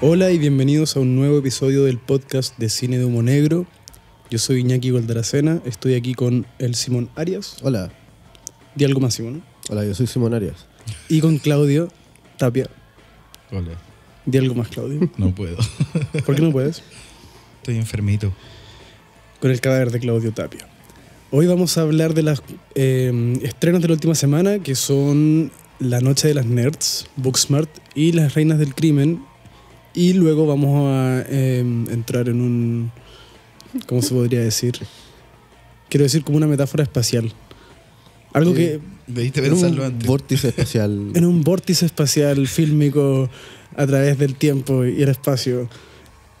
Hola y bienvenidos a un nuevo episodio del podcast de Cine de Humo Negro. Yo soy Iñaki Goldaracena, estoy aquí con el Simón Arias. Hola, Di algo más, Simón. hola, yo soy Simón Arias. Y con Claudio Tapia. Hola, Di algo más, Claudio. no puedo. ¿Por qué no puedes? Estoy enfermito. Con el cadáver de Claudio Tapia. Hoy vamos a hablar de los estrenos de la última semana, que son La Noche de las Nerds, Booksmart y Las Reinas del Crimen. Y luego vamos a eh, entrar en un... ¿Cómo se podría decir? Quiero decir como una metáfora espacial. Algo que... Debiste En pensarlo un antes. vórtice espacial. En un vórtice espacial fílmico a través del tiempo y el espacio.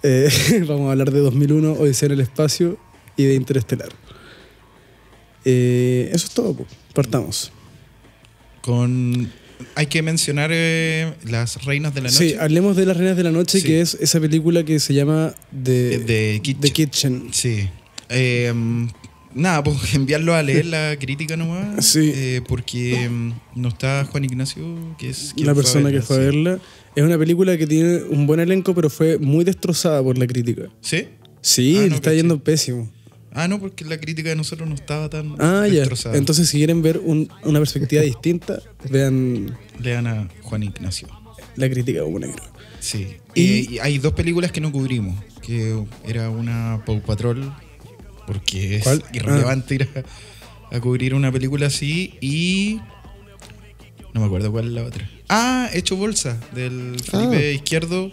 Eh, vamos a hablar de 2001, Odisea en el espacio y de Interestelar. Eh, eso es todo, po. partamos. Con. Hay que mencionar eh, Las Reinas de la Noche. Sí, hablemos de Las Reinas de la Noche, Sí. que es esa película que se llama The, Eh, de Kitchen. The Kitchen. Sí. Eh, nada, pues enviarlo a leer la crítica nomás. Sí. eh, porque mm, no está Juan Ignacio, que es La fue a persona que verla, fue a sí. verla. Es una película que tiene un buen elenco, pero fue muy destrozada por la crítica. ¿Sí? Sí, Ah, no, está yendo pésimo. Ah, no, porque la crítica de nosotros no estaba tan Ah, ya. destrozada. Entonces, si quieren ver un- una perspectiva distinta, vean Lean a Juan Ignacio. la crítica de Humo Negro. Sí. Y- Eh, Y, hay dos películas que no cubrimos. Que era una Paw Patrol, porque es ¿Cuál? irrelevante ir a, a cubrir una película así. Y. No me acuerdo cuál es la otra. Ah, Hecho Bolsa, del Felipe Izquierdo,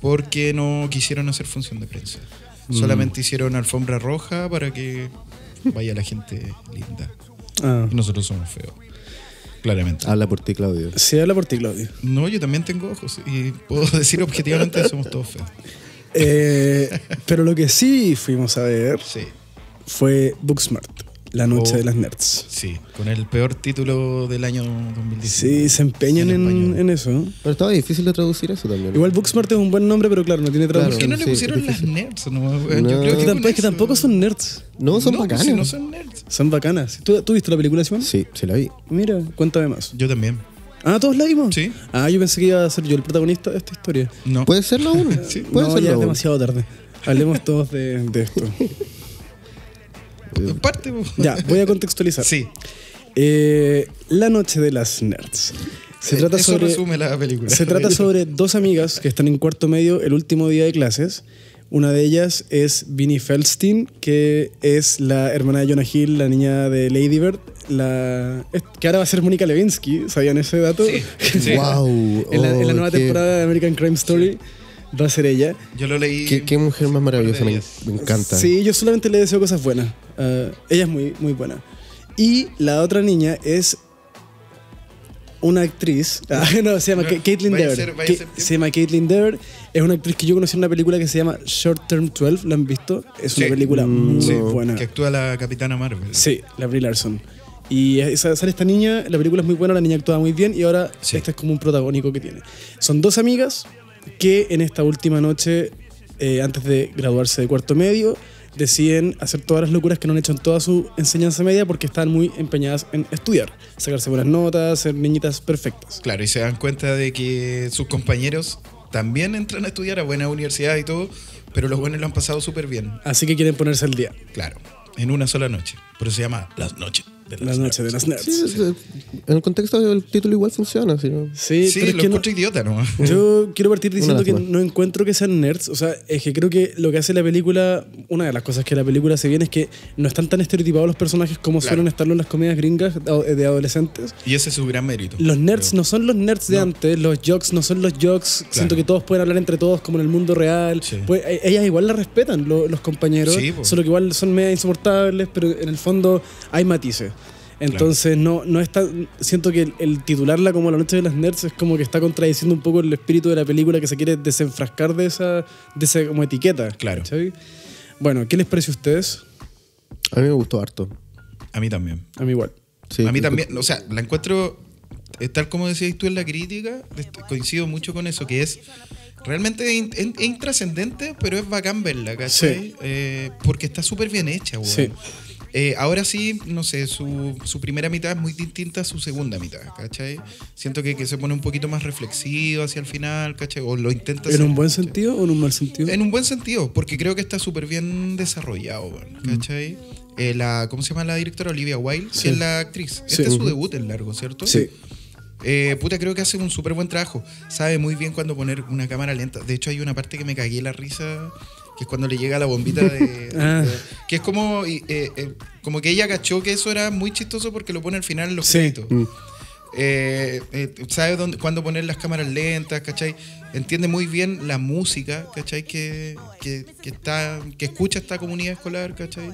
porque no quisieron hacer función de prensa. Mm. Solamente hicieron alfombra roja para que vaya la gente linda. Ah. Y nosotros somos feos. Claramente. Habla por ti, Claudio. Sí, habla por ti, Claudio. No, yo también tengo ojos y puedo decir objetivamente que somos todos feos. Eh, pero lo que sí fuimos a ver Sí, fue Booksmart, la noche Oh. de las nerds. sí, con el peor título del año 2019. Sí, se empeñan en, eso. Pero estaba difícil de traducir eso también. Igual Booksmart es un buen nombre, pero claro, no tiene Claro. ¿Por qué traducción. no le pusieron las nerds? No? No. Yo creo Es que tampoco, es que tampoco son nerds. No, son No, pues, bacanes. si no son nerds. Son bacanas. ¿Tú, tú viste la película, Simón? Sí, sí la vi. Mira, cuéntame más. Yo también. Ah, ¿todos la vimos? Sí. Ah, yo pensé que iba a ser yo el protagonista de esta historia. No. ¿Puede serlo aún? Sí. Puede no, serlo ya es demasiado tarde. Hablemos todos de, de esto. Parte, po. Ya, voy a contextualizar. Sí. Eh, la noche de las nerds. Se Eh, trata Eso sobre... resume la película. Se trata sobre dos amigas que están en cuarto medio el último día de clases. Una de ellas es Vinnie Feldstein, que es la hermana de Jonah Hill, la niña de Lady Bird, la, que ahora va a ser Mónica Lewinsky. ¿Sabían ese dato? Sí, sí. Wow. en, la, en la oh, nueva qué- temporada de American Crime Story va a ser ella. Yo lo leí. Qué, qué mujer más maravillosa, me, me encanta. Sí, yo solamente le deseo cosas buenas. Ah, ella es muy, muy buena. Y la otra niña es una actriz. Ah, no, se llama No, Caitlin Dever. se llama Caitlin Dever. Es una actriz que yo conocí en una película que se llama Short Term 12. ¿La han visto? Es una Sí. película muy Sí, buena. Que actúa la Capitana Marvel. Sí, la Brie Larson. Y sale esta niña, la película es muy buena, la niña actúa muy bien y ahora Sí. este es como un protagónico que tiene. Son dos amigas que en esta última noche, eh, antes de graduarse de cuarto medio, deciden hacer todas las locuras que no han hecho en toda su enseñanza media porque están muy empeñadas en estudiar, sacarse buenas notas, ser niñitas perfectas. Claro, y se dan cuenta de que sus compañeros también entran a estudiar a buena universidad y todo, pero los buenos lo han pasado súper bien. Así que quieren ponerse al día. Claro, en una sola noche. Por eso se llama Las Noches de las La noche de las nerds. Sí, en el contexto del título igual funciona. ¿sí? ¿no? Sí, Sí, pero es lo que no- encuentro idiota, ¿no? Yo quiero partir diciendo que no encuentro que sean nerds. O sea, es que creo que lo que hace la película, una de las cosas que la película hace bien es que no están tan estereotipados los personajes como Claro. suelen estarlo en las comedias gringas de adolescentes. Y ese es su gran mérito. Los nerds creo. no son los nerds de No. antes, los jocks no son los jocks. Siento que todos pueden hablar entre todos como en el mundo real. Sí. Pues, e- ellas igual la respetan, lo- los compañeros. Sí, solo que igual son media insoportables, pero en el fondo hay matices. Entonces no, no está. Siento que el, el titularla como La Noche de las Nerds es como que está contradiciendo un poco el espíritu de la película que se quiere desenfrascar de esa, de esa como etiqueta. Claro. Bueno, ¿qué les parece a ustedes? A mí me gustó harto. A mí también. A mí igual. Sí, a mí también, o sea, la encuentro, tal como decías tú en la crítica, coincido mucho con eso, que es realmente in- in- es intrascendente, pero es bacán verla, ¿cachai? Sí. Eh, porque está súper bien hecha, weón. Sí. Eh, ahora sí, no sé, su, su primera mitad es muy distinta a su segunda mitad, ¿cachai? Siento que, que se pone un poquito más reflexivo hacia el final, ¿cachai? O lo intenta ¿En hacer, un buen ¿cachai? sentido o en un mal sentido? En un buen sentido, porque creo que está súper bien desarrollado, weón, ¿cachai? Eh, la, ¿Cómo se llama la directora? Olivia Wilde, Sí. que es la actriz. Sí. Este es su debut en largo, ¿cierto? Sí. Eh, puta, creo que hace un súper buen trabajo. Sabe muy bien cuándo poner una cámara lenta. De hecho, hay una parte que me cagué la risa, que es cuando le llega la bombita de... Ah. de- que es como, eh, eh, como que ella cachó que eso era muy chistoso porque lo pone al final en los Sí. créditos. Mm. Eh, eh, sabe dónde, cuándo poner las cámaras lentas, ¿cachai? Entiende muy bien la música, ¿cachai? Que, que, que está, que escucha esta comunidad escolar, ¿cachai?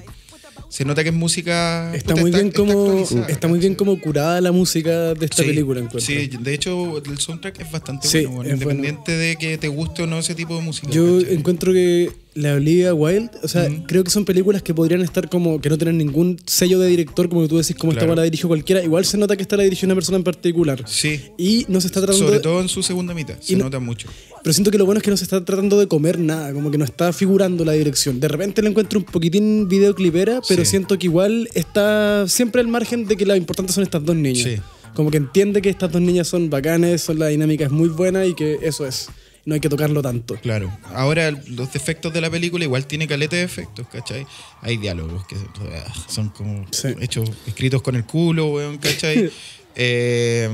Se nota que es música... Está puta, muy bien está como actualizada, está muy bien como curada la música de esta Sí, película encuentro. Sí, de hecho el soundtrack es bastante Sí, bueno, independiente de que te guste o no ese tipo de música. Yo ¿cachai? encuentro que la Olivia Wilde, o sea, creo que son películas que podrían estar como que no tienen ningún sello de director, como tú decís, como esta Claro. weá la dirigió cualquiera. Igual se nota que esta la dirigió una persona en particular. Sí, Y no se está tratando sobre todo en su segunda mitad, se no- nota mucho. Pero siento que lo bueno es que no se está tratando de comer nada, como que no está figurando la dirección. De repente la encuentro un poquitín videoclipera, pero Sí. siento que igual está siempre al margen de que lo importante son estas dos niñas. Sí. Como que entiende que estas dos niñas son bacanes, son la dinámica es muy buena y que eso es. No hay que tocarlo tanto. Claro. Ahora, los defectos de la película igual tiene caleta de efectos, ¿cachai? Hay diálogos que son como Sí. hechos, escritos con el culo, weón, ¿cachai? Eh,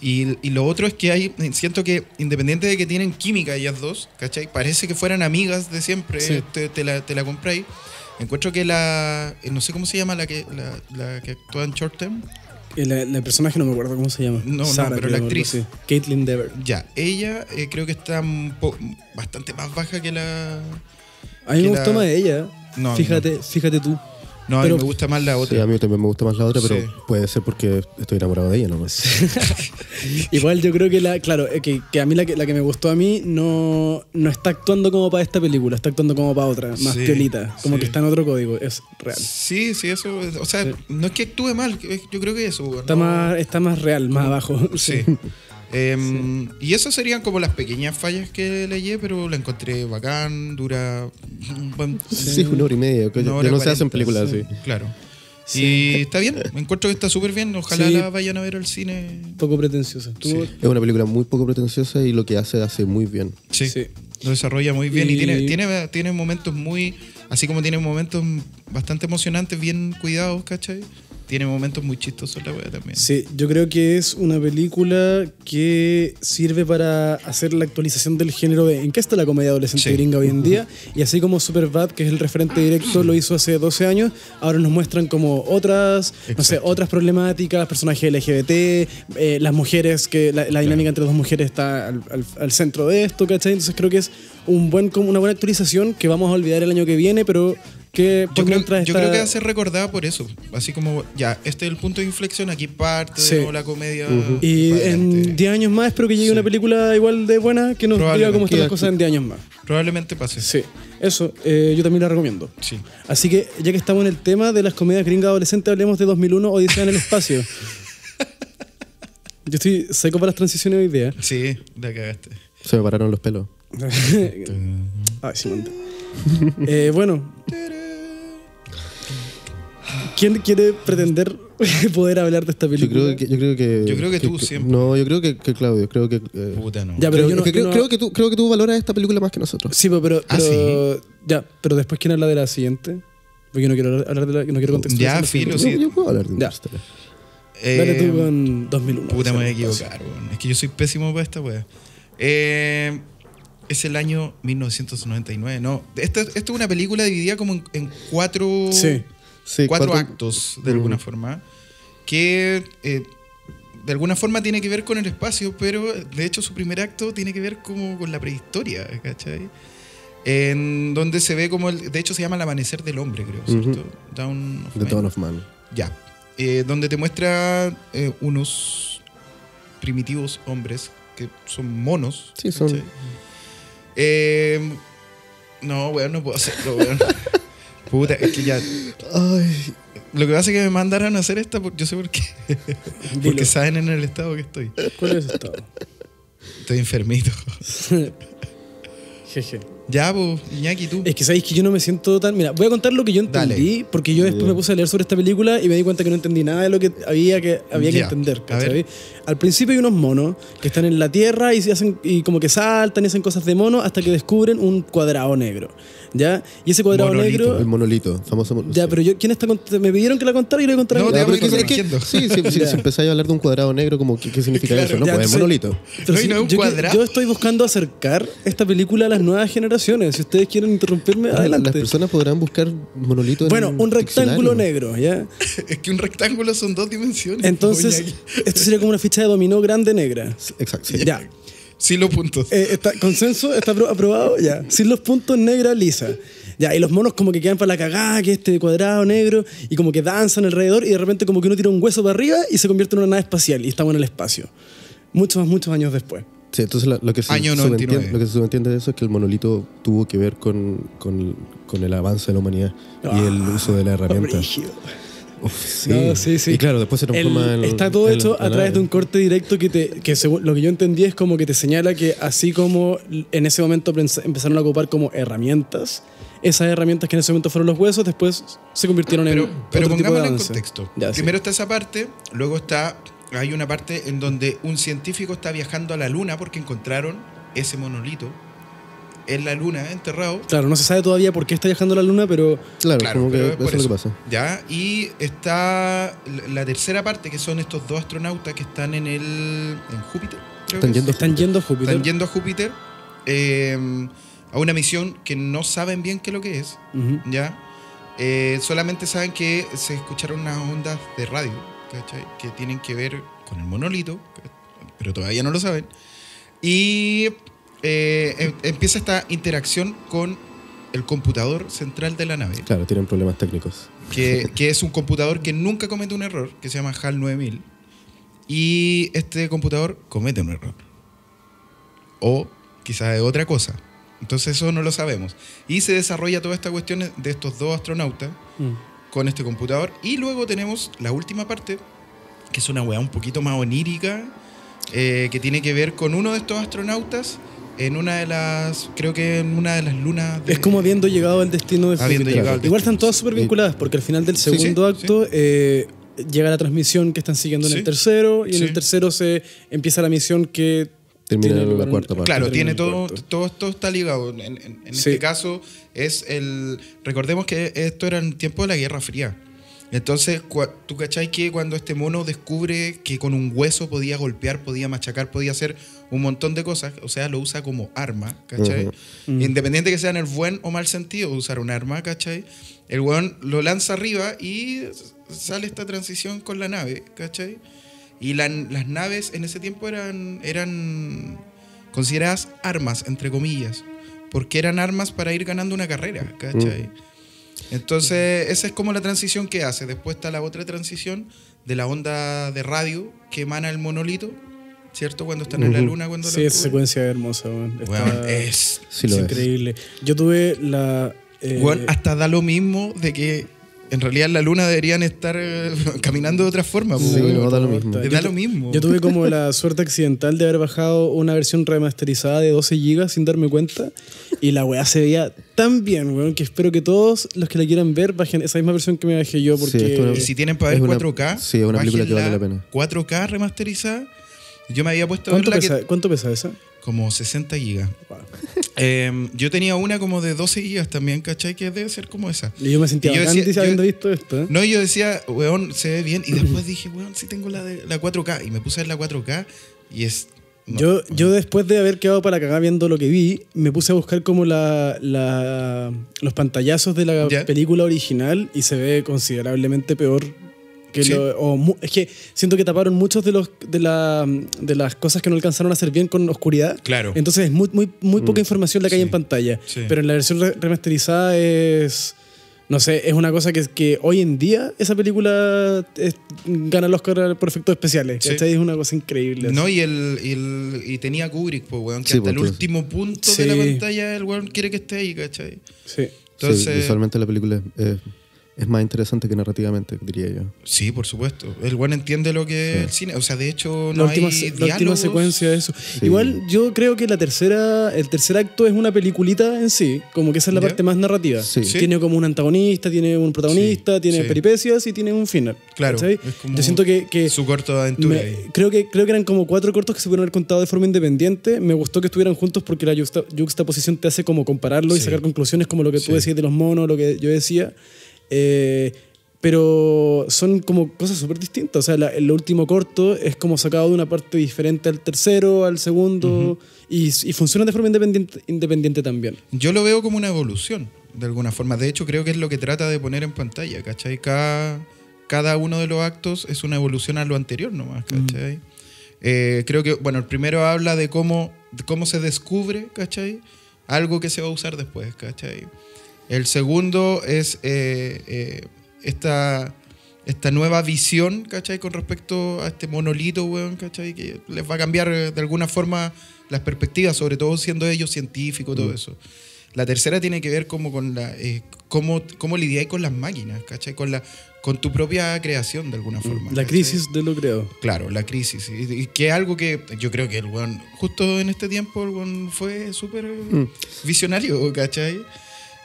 y, y lo otro es que hay, siento que independiente de que tienen química ellas dos, ¿cachai? Parece que fueran amigas de siempre, Sí. te, te la, te la compráis. Encuentro que la, eh, no sé cómo se llama la que, la, la que actúa en Short Term. El, el personaje no me acuerdo cómo se llama. No, no, Sarah, pero creo, la actriz. así. Caitlyn Dever. Ya, ella eh, creo que está bastante más baja que la... A mí me gustó la- más ella. No, fíjate, fíjate tú. No, a mí me gusta más la Sí, otra. a mí también me gusta más la otra, pero Sí. puede ser porque estoy enamorado de ella nomás. Igual yo creo que la, claro, eh, que, que a mí la que, la que me gustó a mí no, no está actuando como para esta película, está actuando como para otra, más Sí, piolita, como sí. que está en otro código, es real. Sí, sí, eso. O sea, Sí. no es que actúe mal, yo creo que eso. Está no- más, está más real, más abajo. Sí. Em, Y esas serían como las pequeñas fallas que leí, pero la encontré bacán, dura. un buen- Sí, una hora y media. que no se 40, hacen películas sí, así. Claro. Y está bien, me encuentro que está súper bien. Ojalá Sí. la vayan a ver al cine. Poco pretenciosa. Sí. Es una película muy poco pretenciosa y lo que hace, hace muy bien. Sí. Sí. Lo desarrolla muy bien y, Y- tiene, tiene, tiene momentos muy. Así como tiene momentos bastante emocionantes, bien cuidados, ¿cachai? Tiene momentos muy chistosos la wea también. Sí, yo creo que es una película que sirve para hacer la actualización del género de en qué está la comedia adolescente Sí. gringa hoy en día. Y así como Superbad, que es el referente directo, lo hizo hace 12 años, ahora nos muestran como otras, no sé, Exacto. otras problemáticas, personajes LGBT, eh, las mujeres, que la, la dinámica entre dos mujeres está al, al- al centro de esto, ¿cachai? Entonces creo que es un buen, como una buena actualización que vamos a olvidar el año que viene, pero que Yo creo, yo que va a ser recordada por eso. Así como, ya, este es el punto de inflexión, aquí parte Sí. de nuevo la comedia. Y en adelante. 10 años más espero que llegue Sí. una película igual de buena que nos diga cómo están las cosas en 10 años más. Probablemente pase. Sí, eso, eh, yo también la recomiendo. Sí. Así que ya que estamos en el tema de las comedias gringas adolescentes, hablemos de 2001 Odisea en el espacio. Yo estoy seco para las transiciones hoy día. Sí, la cagaste. Se me pararon los pelos. Ay, sí. Eh, bueno. ¿Quién quiere pretender poder hablar de esta Yo película? creo que. Yo creo que, Yo creo que tú siempre. No, yo creo que, que Claudio. Creo que. eh, Puta, no. Ya, pero creo, yo no- yo creo, no- creo que tú, creo que tú valoras esta película más que nosotros. Sí, pero, pero, Ah, pero- ya, pero después quién habla de la siguiente, porque yo no quiero hablar de la, no quiero contextualizar Ya, filo, sí. Yo, yo puedo hablar de Ya. Interstellar. Dale Eh, tú con 2001. Puta, me voy a equivocar, weón. Es que yo soy pésimo para esta wea. Eh, es el año 1999, ¿no? Esta, esta es una película dividida como en, en cuatro, Sí. Sí, cuatro cuatro- actos, de alguna Mm. forma, que eh, de alguna forma tiene que ver con el espacio, pero de hecho su primer acto tiene que ver como con la prehistoria, ¿cachai? En donde se ve como, el, de hecho se llama el amanecer del hombre, creo, ¿cierto? Dawn of The Man. Dawn of Man. Ya. Eh, donde te muestra eh, unos primitivos hombres que son monos. Sí, son-. Eh, no, weón, no puedo hacerlo, weón. Puta, es que ya. Ay, Lo que pasa es que me mandaron a hacer esta, por- yo sé por qué. Dilo. Porque saben en el estado que estoy. ¿Cuál es ese estado? Estoy enfermito. Jeje. Ya, pues, Iñaki, tú. Es que sabéis que yo no me siento tan. Mira, voy a contar lo que yo entendí, Dale. porque yo después me puse a leer sobre esta película y me di cuenta que no entendí nada de lo que había que, había que Ya, entender. ¿cachai? Al principio hay unos monos que están en la tierra y, se hacen, y como que saltan y hacen cosas de mono hasta que descubren un cuadrado negro. ¿Ya? Y ese cuadrado Monolito, negro. El monolito, famoso monolito. Ya, pero yo, ¿quién está Me pidieron que la contara y le voy a contar. No, te Ya, a es que- que- Sí, sí, sí, si empezáis a hablar de un cuadrado negro, como, ¿qué, qué significa Claro, eso? No, ya, pues es entonces- monolito. Pero No, no un yo, cuadrado. yo estoy buscando acercar esta película a las nuevas generaciones. Si ustedes quieren interrumpirme, Las adelante. personas podrán buscar monolito en Bueno, un rectángulo diccionario. negro, ¿ya? Es que un rectángulo son dos dimensiones. Entonces, Iñaki. esto sería como una ficha de dominó grande negra. Exacto. sí. Ya. Sí, los puntos. Eh, está, ¿Consenso? ¿Está apro- aprobado? Ya. Sin los puntos negra lisa. Ya, y los monos como que quedan para la cagada, que este cuadrado negro, y como que danzan alrededor, y de repente como que uno tira un hueso para arriba y se convierte en una nave espacial, y estamos en el espacio. Muchos, muchos años después. Sí, entonces la- lo, que se Año subentiende, 99. lo que se subentiende de eso es que el monolito tuvo que ver con, con, con el avance de la humanidad y el uso de la herramienta. Brígido. Uf, sí. No, sí, sí. Y claro, después se El- transforma en. está todo en hecho a través de un corte directo que, te, que según lo que yo entendí es como que te señala que así como en ese momento empezaron a ocupar como herramientas, esas herramientas que en ese momento fueron los huesos, después se convirtieron Pero, en pero otro tipo de pongámoslo en contexto. Ya, sí. Primero está esa parte, luego está. Hay una parte en donde un científico está viajando a la luna porque encontraron ese monolito en la luna enterrado. Claro, no se sabe todavía por qué está viajando a la luna, pero Claro, Claro, como que pero eso es por lo que pasa. ¿Ya? Y está la- tercera parte, que son estos dos astronautas que están en el. en Júpiter. creo Están yendo- están yendo a Júpiter. Están yendo a Júpiter eh, a una misión que no saben bien qué es lo que es. ¿Ya? Eh, solamente saben que se escucharon unas ondas de radio, ¿cachai? Que tienen que ver con el monolito, pero todavía no lo saben. Y eh, em- empieza esta interacción con el computador central de la nave, Claro, tienen problemas técnicos. que, que es un computador que nunca comete un error, que se llama HAL 9000. Y este computador comete un error. O quizás es otra cosa. Entonces eso no lo sabemos. Y se desarrolla toda esta cuestión de estos dos astronautas Mm. Con este computador. Y luego tenemos la última parte, que es una weá un poquito más onírica, eh, que tiene que ver con uno de estos astronautas en una de las, creo que en una de las lunas. de- Es como habiendo llegado al destino de Júpiter. Igual destino, están todas súper vinculadas, porque al final del Sí, sí, segundo acto eh, llega la transmisión que están siguiendo en el tercero, y en el tercero se empieza la misión que Termina tiene en lugar la cuarta parte. Claro, tiene todo, todo esto está ligado. En, en- en Sí. este caso es el... Recordemos que esto era en tiempo de la Guerra Fría. Entonces, tú cachai que cuando este mono descubre que con un hueso podía golpear, podía machacar, podía hacer un montón de cosas, o sea, lo usa como arma, ¿cachai? Independiente que sea en el buen o mal sentido de usar un arma, ¿cachai? El weón lo lanza arriba y sale esta transición con la nave, ¿cachai? Y la- las naves en ese tiempo eran, eran consideradas armas, entre comillas, porque eran armas para ir ganando una carrera, ¿cachai? Entonces, esa es como la transición que hace. Después está la otra transición de la onda de radio que emana el monolito, ¿cierto? Cuando están en la luna, cuando Sí, esa secuencia es hermosa, weón. Está- Weón, es Sí increíble. Yo tuve la. eh, hasta da lo mismo de que en realidad la luna deberían estar eh, caminando de otra forma. Sí, weón. no, da lo mismo. Yo da tu- lo mismo. Yo tuve como la suerte accidental de haber bajado una versión remasterizada de 12 GB sin darme cuenta. Y la weá se veía tan bien, weón, que espero que todos los que la quieran ver bajen esa misma versión que me bajé yo. Sí, Porque esto Y si tienen para ver Es una- 4K, sí, es una película que vale la pena. 4K remasterizada. Yo me había puesto a ¿cuánto, que- pesa, ¿cuánto pesa esa? como 60 gigas. Wow. Eh, yo tenía una como de 12 gigas también, ¿cachai? Que debe ser como esa. Y yo me sentía Y yo decía- yo- habiendo visto esto. ¿eh? No, yo decía, weón, se ve bien. Y después dije, weón, sí tengo la, de, la 4K. Y me puse a ver la 4K y es... no, yo, yo después de haber quedado para cagar viendo lo que vi, me puse a buscar como la, la- los pantallazos de la Ya. película original y se ve considerablemente peor que Sí. lo... o es que siento que taparon muchos de, los, de, la, de las cosas que no alcanzaron a hacer bien con oscuridad. Claro. Entonces es muy, muy, muy poca información la que hay en pantalla. Sí. Pero en la versión re- remasterizada es... No sé, es una cosa que, que hoy en día esa película es- gana el Oscar por efectos especiales. Sí. ¿cachai? Es una cosa increíble. No, y, el, y, el- y tenía Kubrick, pues, weón, que Sí, hasta el último punto Sí. de la pantalla el weón quiere que esté ahí, ¿cachai? Sí. Entonces, sí, visualmente la película es, es es más interesante que narrativamente, diría yo. Sí, por supuesto. El buen entiende lo que es Sí. el cine. O sea, de hecho, la, no última, hay la última secuencia de eso. Sí. Igual yo creo que la tercera, el tercer acto es una peliculita en sí, como que esa es la ¿Ya? parte más narrativa. Sí. Sí. Tiene como un antagonista, tiene un protagonista, Sí, tiene sí. peripecias y tiene un final. Claro, es Yo siento que, que Su corto de aventura. me- ahí. creo, que, creo que eran como cuatro cortos que se pudieron haber contado de forma independiente. Me gustó que estuvieran juntos porque la yuxtaposición te hace como compararlo y sacar conclusiones como lo que Sí. tú decías de los monos, lo que yo decía. Eh, pero son como cosas súper distintas. O sea, la- el último corto es como sacado de una parte diferente al tercero, al segundo, y, y funciona de forma independiente, independiente también. Yo lo veo como una evolución, de alguna forma. De hecho, creo que es lo que trata de poner en pantalla, ¿cachai? Cada, cada uno de los actos es una evolución a lo anterior nomás, ¿cachai? Eh, creo que, bueno, el primero habla de cómo, de cómo se descubre, ¿cachai? Algo que se va a usar después, ¿cachai? El segundo es eh, eh, esta, esta nueva visión, ¿cachai? Con respecto a este monolito, weón, ¿cachai? Que les va a cambiar eh, de alguna forma las perspectivas, sobre todo siendo ellos científicos, todo eso. La tercera tiene que ver como con la eh, cómo, cómo lidiáis con las máquinas, ¿cachai? Con, la, con tu propia creación, de alguna forma. La ¿cachai? crisis de lo creado. Claro, la crisis. Y, y que es algo que yo creo que el weón, justo en este tiempo, el weón fue súper eh, visionario, ¿cachai?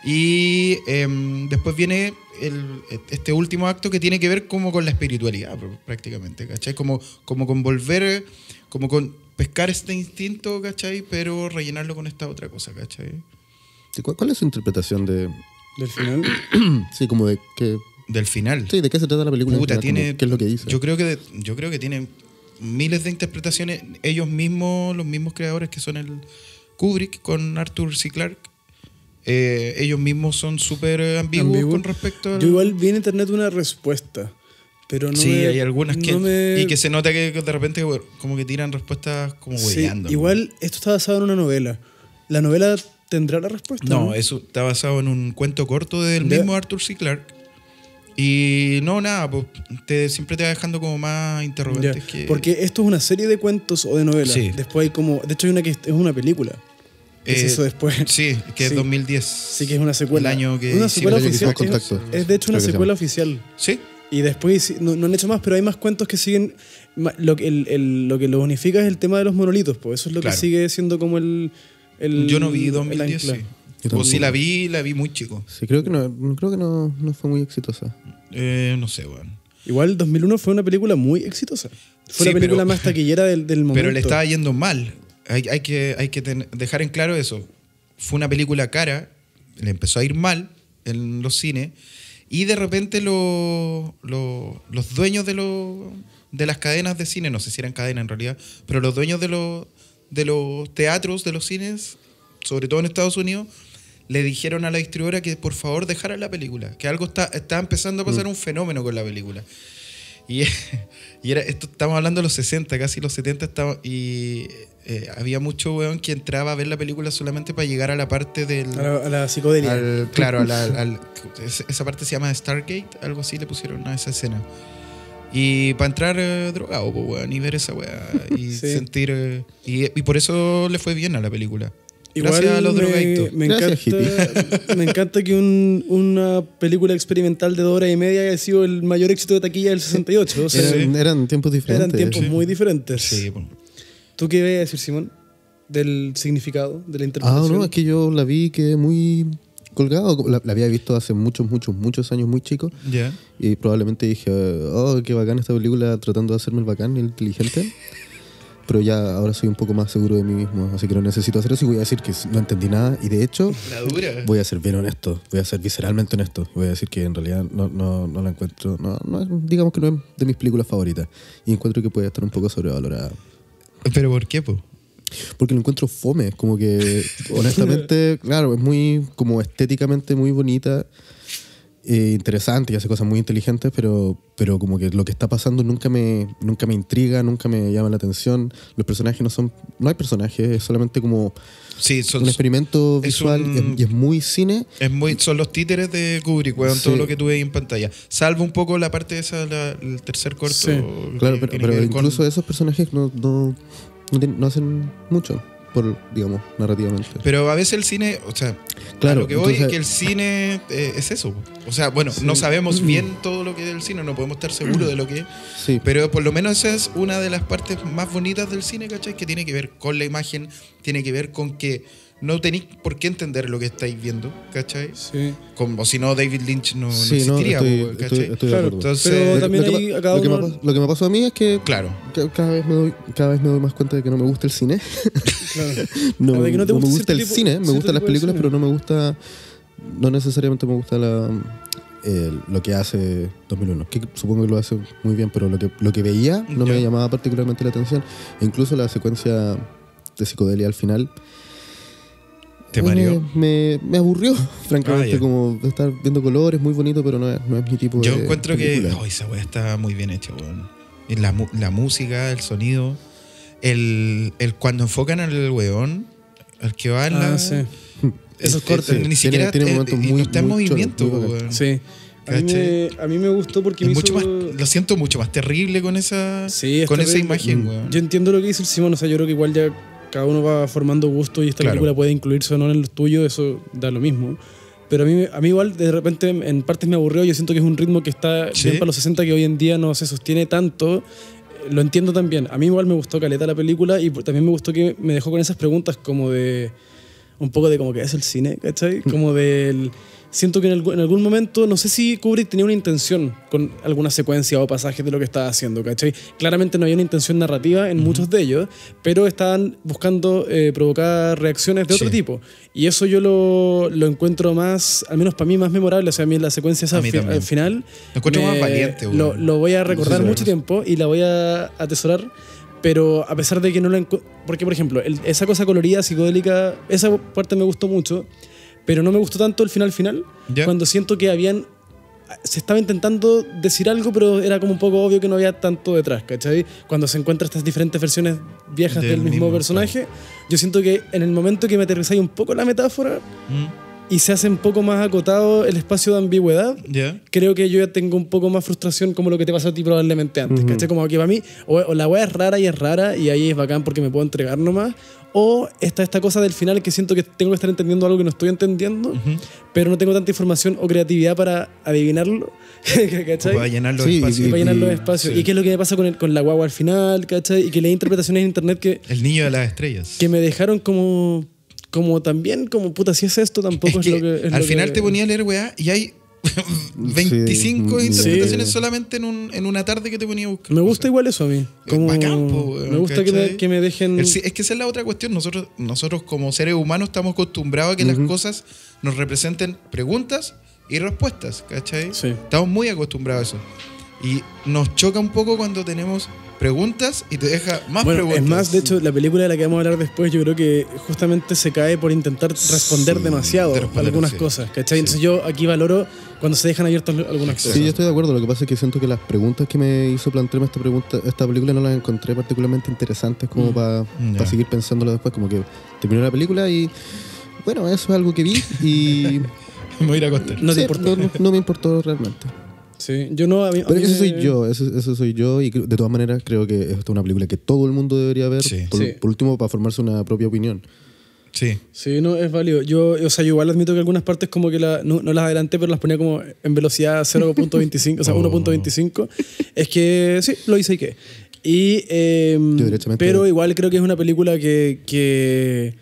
Y em, después viene el- este último acto que tiene que ver como con la espiritualidad, pr- prácticamente, ¿cachai? Como, como con volver, como con pescar este instinto, ¿cachai? Pero rellenarlo con esta otra cosa, ¿cachai? Sí, ¿Cuál, cuál es su interpretación de, Del final. sí, como de qué, Del final. sí, de qué se trata la película? Puta, general? Como, tiene. ¿Qué es lo que dice? Yo creo que, yo creo que tiene miles de interpretaciones. Ellos mismos, los mismos creadores que son el Kubrick con Arthur C. Clarke, eh, ellos mismos son súper ambiguos Ambiguo. con respecto al. Yo igual vi en internet una respuesta, pero no sí, me- hay algunas que. no me- Y que se nota que de repente como que tiran respuestas como Sí, igual esto está basado en una novela. ¿La novela tendrá la respuesta? No, eso está basado en un cuento corto del mismo Arthur C. Clarke. Y no, nada, pues te, siempre te va dejando como más Ya, interrogantes que. Porque esto es una serie de cuentos o de novelas. Sí. Después hay como. De hecho, hay una que es una película. ¿Qué es Eh, eso después? Sí, que es Sí. 2010. Sí, que es una secuela. El año que una hicimos secuela el oficial. que es- Contacto. Es, de hecho una secuela oficial. Sí, Y después no, no han hecho más, pero hay más cuentos que siguen. Lo que, el, el- lo que lo unifica es el tema de los monolitos, pues eso es lo Claro. que sigue siendo como el. el- yo no vi el 2010, ancla. sí. O si la vi, la vi muy chico. Sí, creo que no, no- creo que no, no fue muy exitosa. Eh, no sé, weón. Igual 2001 fue una película muy exitosa. Fue Sí, la película pero- más taquillera del, del momento. Pero le estaba yendo mal. Hay, hay que, hay que ten- dejar en claro eso. Fue una película cara, le empezó a ir mal en los cines y de repente lo- lo- los dueños de, lo- de las cadenas de cine, no sé si eran cadenas en realidad, pero los dueños de, los de los teatros, de los cines, sobre todo en Estados Unidos, le dijeron a la distribuidora que por favor dejara la película, que algo está, estaba empezando a pasar un fenómeno con la película. Y, y era, esto estamos hablando de los 60, casi los 70, estaba, y eh, había mucho weón que entraba a ver la película solamente para llegar a la parte del... A la, a la psicodelia. al- claro, a la- al- es- esa parte se llama Stargate, algo así le pusieron a esa escena. Y para entrar eh, drogado, pues, weón, y ver esa weá, y Sí. sentir... eh, y, y por eso le fue bien a la película. Igual Gracias a los me, drogaditos. me Gracias, encanta, me encanta que un- una película experimental de dos horas y media haya sido el mayor éxito de taquilla del 68. O sea. Eran, eran tiempos diferentes. eran tiempos Sí. muy diferentes. Sí, pues. ¿Tú qué ibas a decir, Simón? Del significado, de la Ah, interpretación. no, es que yo la vi que muy colgado. La, la había visto hace muchos, muchos, muchos años, muy chico. Ya. Y probablemente dije, oh, qué bacán esta película tratando de hacerme el bacán y el inteligente. Pero ya ahora soy un poco más seguro de mí mismo, así que no necesito hacer eso y voy a decir que no entendí nada. Y de hecho, La dura. voy a ser bien honesto, voy a ser visceralmente honesto. Voy a decir que en realidad no, no, no la encuentro, no, no digamos que no es de mis películas favoritas. Y encuentro que puede estar un poco sobrevalorada. ¿Pero por qué, po? Porque lo encuentro fome, como que honestamente, claro, es muy como estéticamente muy bonita, eh, interesante y hace cosas muy inteligentes, pero, pero como que lo que está pasando nunca me, nunca me intriga, nunca me llama la atención. Los personajes no son, no hay personajes, es solamente como Sí, son, un experimento es visual un- y es- muy cine. Es muy, son los títeres de Kubrick, weón, todo lo que tú ves en pantalla. Salvo un poco la parte esa, la- el tercer corto. Sí, Claro, pero, con- incluso esos personajes no, no, no hacen mucho. Por, digamos, narrativamente. Pero a veces el cine, o sea, Claro, lo que voy es que el cine eh, es eso. O sea, bueno, no sabemos bien todo lo que es el cine, no podemos estar seguros de lo que es, Sí, pero por lo menos esa es una de las partes más bonitas del cine, ¿cachai? Que tiene que ver con la imagen, tiene que ver con que no tenéis por qué entender lo que estáis viendo, ¿cachai? Sí. Como si no David Lynch no, no sí, no, existiría, estoy, po, estoy- ¿cachai? estoy de Claro, acuerdo. Entonces, Pero Lo- también lo, que, ahí pa- a cada lo que me uno- pa- lo que me pasó a mí es que claro. ca- cada vez, me doy, cada vez me doy más cuenta de que no me gusta el cine. Claro. no, De que no te no me gusta gusta el tipo- cine, me gustan las películas, pero no me gusta, no necesariamente me gusta la, eh, lo que hace 2001, que supongo que lo hace muy bien, pero lo que, lo que veía no Ya. me llamaba particularmente la atención. E incluso la secuencia de psicodelia al final. ¿Te mareó? Me, me aburrió, francamente, Ah, como de estar viendo colores, muy bonito, pero no es, no es mi tipo Yo de. encuentro que oh, esa weá está muy bien hecha, weón. La, la música, el sonido, el, el cuando enfocan al weón, el que va en Ah, la. sí. es- Esos es- cortes. Ni Tiene- siquiera tiene eh, momentos y muy- no está en movimiento, weón. Sí. A mí, me, a mí me gustó porque Es me mucho hizo... más, lo siento mucho más terrible con esa, Sí, es con esa imagen, Mm. weón. Yo entiendo lo que dice el Simón, o sea, yo creo que igual ya cada uno va formando gusto y esta Claro. película puede incluirse o no en el tuyo, eso da lo mismo. Pero a mí, a mí igual de repente en partes me aburrió, yo siento que es un ritmo que está Sí. bien para los 60 que hoy en día no se sostiene tanto. Lo entiendo también. A mí igual me gustó Caleta la película y también me gustó que me dejó con esas preguntas como de... Un poco de como que es el cine, ¿cachai? Como del... Siento que en algún, en algún momento, no sé si Kubrick tenía una intención con alguna secuencia o pasajes de lo que estaba haciendo, ¿cachai? Claramente no había una intención narrativa en muchos de ellos, pero estaban buscando eh, provocar reacciones de otro Sí. tipo. Y eso yo lo, lo encuentro más, al menos para mí, más memorable. O sea, a mí la secuencia esa fi- al final... Lo encuentro me- más valiente, lo, lo voy a recordar Sí, mucho sí. tiempo y la voy a atesorar. Pero a pesar de que no la Porque, por ejemplo, el- esa cosa colorida, psicodélica, esa parte me gustó mucho. Pero no me gustó tanto el final final. Cuando siento que habían. Se estaba intentando decir algo, pero era como un poco obvio que no había tanto detrás, ¿cachai? Cuando se encuentran estas diferentes versiones viejas del, Del mismo, mismo, personaje, yo siento que en el momento que me aterrizáis un poco la metáfora Mm, y se hace un poco más acotado el espacio de ambigüedad, creo que yo ya tengo un poco más frustración como lo que te pasó a ti probablemente antes, Ujú. ¿cachai? Como que para mí, o, o la weá es rara y es rara y ahí es bacán porque me puedo entregar nomás, o está esta cosa del final que siento que tengo que estar entendiendo algo que no estoy entendiendo, pero no tengo tanta información o creatividad para adivinarlo, ¿cachai? Para llenar los Sí, espacios. y- Para llenar los espacios. sí. ¿Y qué es lo que me pasa con, el- con la guagua al final, ¿cachai? Y que leí interpretaciones en internet que, El niño de las estrellas. que me dejaron como, como también, como puta, si es esto, tampoco es, Es que lo que... es al lo final que- te ponía a leer weá y hay 25 Sí. interpretaciones Sí. solamente en, un- en una tarde que te ponía a buscar. Me O gusta sea, igual eso a mí. Como, bacán, po, weón, me gusta que me, ¿cachai? que me dejen... el es que esa es la otra cuestión. Nosotros, nosotros como seres humanos estamos acostumbrados a que las cosas nos representen preguntas y respuestas, ¿cachai? Sí. Estamos muy acostumbrados a eso. Y nos choca un poco cuando tenemos preguntas y te deja más Bueno, preguntas. es más, de hecho, la película de la que vamos a hablar después, yo creo que justamente se cae por intentar responder Sí, demasiado de responder, algunas sí. cosas, ¿cachai? Sí. Entonces yo aquí valoro cuando se dejan abiertas algunas cosas. Sí, yo estoy de acuerdo. Lo que pasa es que siento que las preguntas que me hizo plantearme esta pregunta, esta película no las encontré particularmente interesantes como Mm. para Ya. seguir pensándolo después. Como que terminó la película y bueno, eso es algo que vi y Me voy a ir a acostar. No te importó. no, no me importó realmente. Sí, yo no... A mí, a Pero mí ese me- soy yo, ese, ese soy yo y de todas maneras creo que esta es una película que todo el mundo debería ver. Sí. Por, Sí. por último, para formarse una propia opinión. Sí. Sí, no, es válido. Yo, o sea, yo igual admito que algunas partes como que la, no, no las adelanté, pero las ponía como en velocidad 0.25, o sea, Oh. 1.25. Es que sí, lo hice y qué. Y, eh, pero igual creo que es una película que, que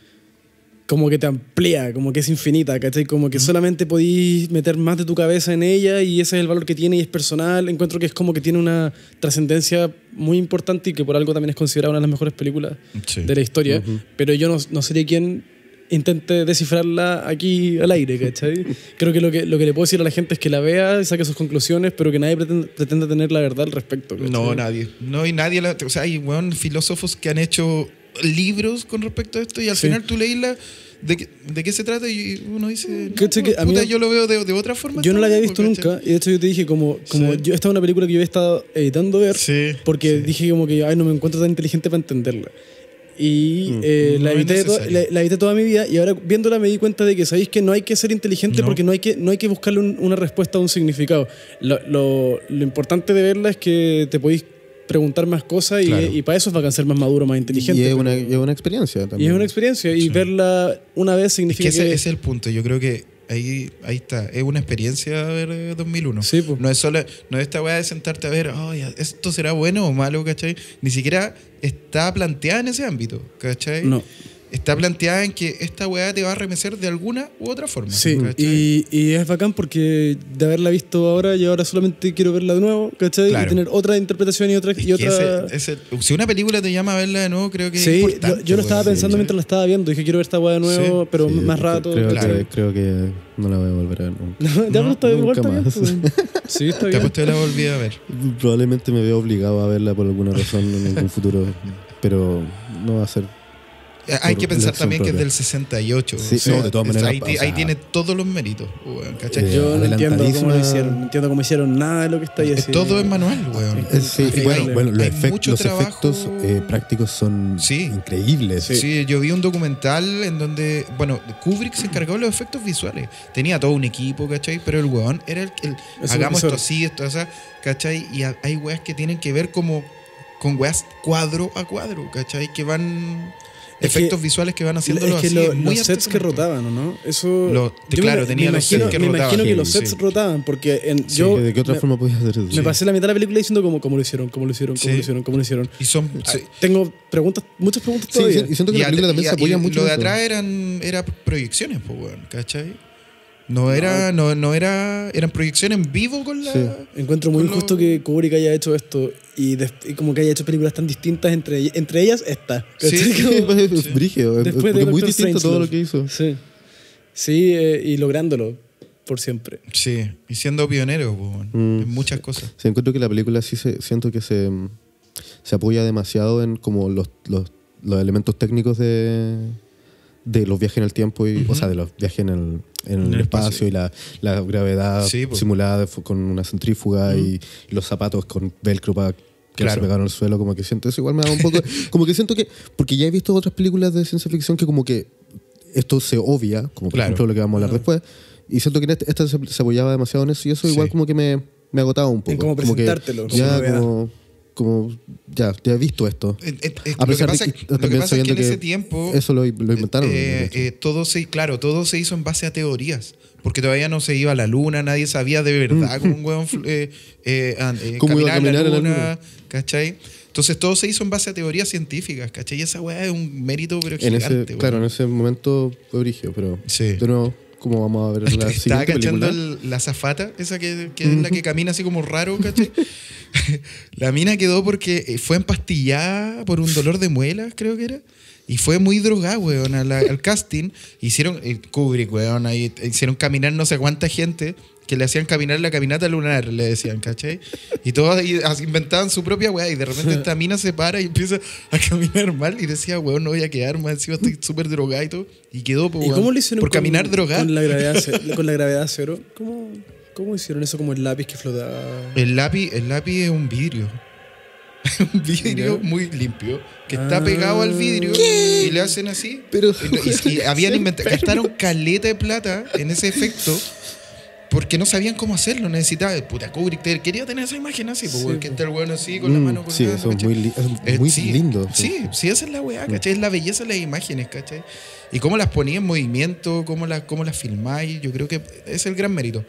como que te amplía, como que es infinita, ¿cachai? Como que solamente podís meter más de tu cabeza en ella y ese es el valor que tiene y es personal. Encuentro que es como que tiene una trascendencia muy importante y que por algo también es considerada una de las mejores películas Sí. de la historia, pero yo no, no seré quien intente descifrarla aquí al aire, ¿cachai? Creo que lo, que lo que le puedo decir a la gente es que la vea y saque sus conclusiones, pero que nadie pretenda, pretenda tener la verdad al respecto. ¿cachai? No, nadie. No hay nadie. la- o sea, hay weón, filósofos que han hecho libros con respecto a esto y al Sí. final tú leís la. ¿De qué, de qué se trata? Y uno dice. no, que a mí- puta, yo lo veo de, de otra forma. Yo no la había visto ¿cachai? nunca y de hecho yo te dije como, como Sí. yo esta es una película que yo he estado editando ver Sí. porque sí. dije como que ay no me encuentro tan inteligente para entenderla. Y Mm. eh, No la, evité la, la evité toda mi vida y ahora viéndola me di cuenta de que sabéis que no hay que ser inteligente No. porque no hay que, no hay que buscarle un- una respuesta o un significado. Lo, lo- lo importante de verla es que te podéis preguntar más cosas y, Claro. y para eso es bacán ser más maduro, más inteligente. Y es una, y es una experiencia y también. es una experiencia y verla una vez Es que significa ese, que... ese es el punto. Yo creo que ahí, ahí está. Es una experiencia ver eh, 2001. Sí, pues. No es solo, no es esta weá de sentarte a ver, "Ay, esto será bueno o malo, ¿cachai? Ni siquiera está planteada en ese ámbito, ¿cachai? No. Está planteada en que esta weá te va a remecer de alguna u otra forma. Sí, y, y es bacán porque de haberla visto ahora y ahora solamente quiero verla de nuevo, ¿cachai? Claro. Y tener otra interpretación y otra... Es Y que otra... ese- ese- si una película te llama a verla de nuevo, creo que es Sí, yo, importante. yo lo estaba pensando mientras la estaba viendo. Dije, quiero ver esta weá de nuevo, Sí, pero Sí, más rato. Creo, Claro. que, creo que no la voy a volver a ver nunca. ya No, igual nunca está bien, más. pues. Sí, está Te bien. que la volví a ver. Probablemente me vea obligado a verla por alguna razón en algún futuro, pero no va a ser. Eh, Hay que pensar también que es del 68. Sí, o no, de todas maneras, Ahí, o sea, ahí tiene todos los méritos, weón, ¿cachai? Eh, Yo no entiendo cómo lo hicieron. No entiendo cómo hicieron nada de lo que está ahí todo es manual, weón. Es- sí, Hay- bueno, hay- bueno, los, hay efect- mucho los trabajo- efectos eh, prácticos son Sí. increíbles. Sí. yo vi un documental en donde, bueno, Kubrick se encargó de los efectos visuales. Tenía todo un equipo, ¿cachai? Pero el weón era el que, hagamos esto así, esto así, ¿cachai? Y ha- hay weas que tienen que ver como con weas cuadro a cuadro, ¿cachai? Que van, efectos que- visuales que van Es haciéndolo que así. lo- muy los sets que rotaban, ¿o no? Eso. Lo- claro, me, tenía me los imagino, sets que me rotaban. imagino que los sets sí. rotaban, porque en, Sí, yo. ¿De qué otra me, forma podías hacer eso? me pasé la mitad de la película diciendo como, cómo lo hicieron, cómo lo hicieron, cómo Sí. lo hicieron, cómo lo hicieron. Y son... Ah, sí. Tengo preguntas, muchas preguntas Sí, todavía. y siento que la at- película también y- se apoya y mucho Lo de atrás eran era proyecciones, pues, weón, ¿cachai? No era, no, no era, eran proyecciones en vivo con la. Sí. Encuentro muy lo- injusto que Kubrick haya hecho esto y, y como que haya hecho películas tan distintas entre, entre ellas esta. Sí. es brígido, es- Después porque de es muy Doctor distinto todo lo que hizo. Sí. Sí, eh, y lográndolo por siempre. Sí, y siendo pionero, pues, Mm. en muchas cosas. Sí, encuentro que la película sí se, siento que se, se apoya demasiado en como los, los, los elementos técnicos de, de los viajes en el tiempo, y, o sea, de los viajes en el, en el En el espacio, espacio. y la, la gravedad Sí, pues. simulada con una centrífuga y, y los zapatos con velcro para que se pegaron al suelo, como que siento eso igual me da un poco, como que siento que, porque ya he visto otras películas de ciencia ficción que como que esto se obvia, como por Claro. ejemplo lo que vamos a hablar después, y siento que en este- esta se, apoyaba demasiado en eso y eso igual Sí. como que me, me agotaba un poco. En Como que presentártelo, como Ya novedad. como, como, ya, ya he visto esto. Eh, eh, eh, A lo que pesar de pasa, que lo que también pasa es que en ese tiempo. Eso lo, lo inventaron. eh, todo se, claro, todo se hizo en base a teorías. Porque todavía no se iba a la luna, nadie sabía de verdad cómo un hueón Mm. Cómo iba a caminar la en la luna, ¿cachai? Entonces todo se hizo en base a teorías científicas, ¿cachai? Y esa weá es un mérito, pero en ese, gigante. claro, en ese momento fue brigio, pero Sí. de nuevo, como vamos a ver la Estaba siguiente cachando película. el- la zafata, esa que, que es la que camina así como raro, ¿cachai? la mina quedó porque eh, fue empastillada por un dolor de muelas, creo que era. Y fue muy drogada, weón, a la- al casting. Hicieron, eh, Kubrick, weón, ahí hicieron caminar no sé cuánta gente que le hacían caminar la caminata lunar, le decían, ¿cachai? Y todos inventaban su propia weá y de repente esta mina se para y empieza a caminar mal y decía, weón, no voy a quedar más encima, estoy súper drogada y todo. Y quedó, pues, ¿Y cómo lo hicieron por con- caminar drogada. Con la gravedad, ce- con la gravedad cero. ¿Cómo, ¿Cómo hicieron eso como el lápiz que flotaba? El lápiz, el lápiz es un vidrio. un vidrio muy limpio que está Ah. pegado al vidrio y le hacen así. Pero- Y, y- y habían inventado, gastaron caleta de plata en ese efecto porque no sabían cómo hacerlo. Necesitaba, puta, Kubrick te- quería tener esa imagen así, pues, Sí, porque está el bueno así con la Mm, mano sí, eso es muy, li- es Eh, muy sí, lindo. Sí, sí, esa es la weá, ¿cachai? Es la belleza de las imágenes, ¿cachai? Y cómo las ponía en movimiento, cómo las, cómo las filmáis, yo creo que es el gran mérito.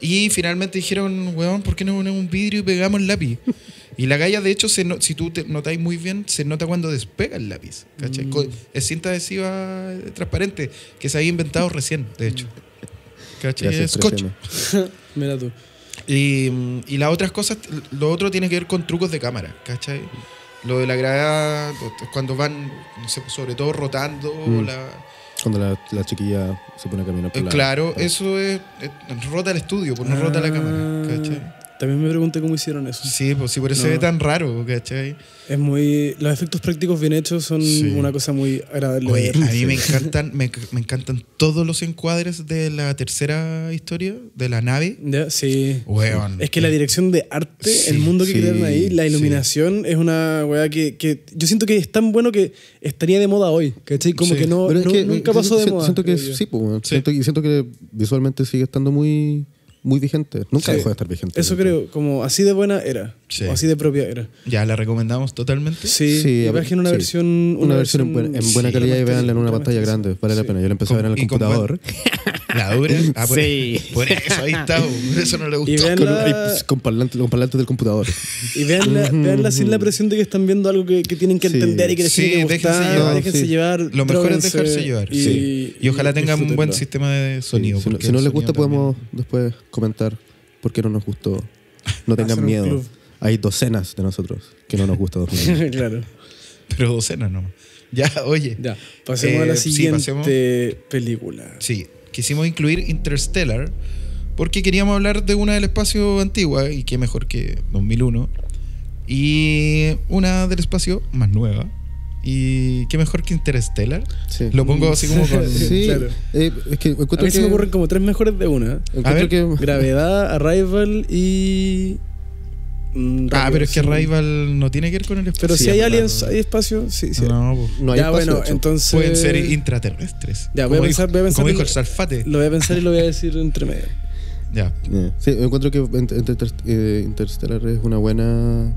Y finalmente dijeron, weón, ¿por qué no ponemos un vidrio y pegamos el lápiz? Y la galla, de hecho, se no- si tú te notáis muy bien, se nota cuando despega el lápiz, Mm. ¿cachai? Co- Es cinta adhesiva transparente, que se había inventado recién, de hecho. ¿Cachai? Gracias, Scotch. 3M. Mira tú. Y, y las otras cosas, lo otro tiene que ver con trucos de cámara, ¿cachai? Lo de la gravedad, cuando van, no sé, sobre todo rotando, Mm. la, Cuando la, la chiquilla se pone a caminar por eh, la- claro, eso es, rota el estudio, pues no rota la cámara, Ah, ¿cachai? También me pregunté cómo hicieron eso. Sí, pues sí, por eso No. se ve tan raro, ¿cachai? Es muy. Los efectos prácticos bien hechos son Sí. una cosa muy agradable. Oye, a mí me encantan, me, me encantan todos los encuadres de la tercera historia, de la nave. Sí. Es que la dirección de arte, Sí, el mundo que sí, crearon ahí, la sí. iluminación es una weá que, que yo siento que es tan bueno que estaría de moda hoy, ¿cachai? Como Sí. que no, Pero es no- que, nunca pasó de siento- moda. Siento que yo. sí, pues, siento, y siento que visualmente sigue estando muy muy vigente. Nunca Sí. dejó de estar vigente. Eso creo, como así de buena era. Sí. O así de propia era. Ya la recomendamos totalmente. Sí, Sí, y a ver, bajen una sí. versión. Una, versión en, buen- en buena sí, calidad y veanla en una pantalla grande. Vale la pena. Yo la empecé a ver en el computador. La dura. Ah, por, Sí. por eso ahí está, por eso no le gustó. Y vean Con, con parlantes, con parlantes del computador. Y veanla, veanla sin la presión de que están viendo algo que, que tienen que Sí. entender y que les Sí, tiene que déjense gustar. llevar. déjense Sí. llevar. Lo mejor es dejarse llevar. Y, sí. Y ojalá tengan un buen sistema de sonido. Sí, si no, les gusta, podemos después comentar por qué no nos gustó. No tengan miedo. Hay docenas de nosotros que no nos gusta 2001. claro. Pero docenas nomás. Ya, oye. Ya, pasemos a la Eh, sí, siguiente pasemos. película. Sí, quisimos incluir Interstellar porque queríamos hablar de una del espacio antigua y qué mejor que 2001 y una del espacio más nueva y qué mejor que Interstellar. Sí. Lo pongo así como con... Sí, Claro. eh, es que A mí se me ocurren como tres mejores de una. encuentro A ver. que- Gravedad, Arrival y. mm, Ah, pero es que sí. Rival no tiene que ver con el espacio. Pero si Sí, hay claro. aliens, hay espacio, sí, sí. No, no hay ya, espacio, bueno, entonces. pueden ser intraterrestres. Ya, voy a como pensar- dijo, voy a pensar como dijo el Salfate. Lo voy a pensar y lo voy a decir entre medio. Ya. Sí, encuentro que eh, Interstellar es una buena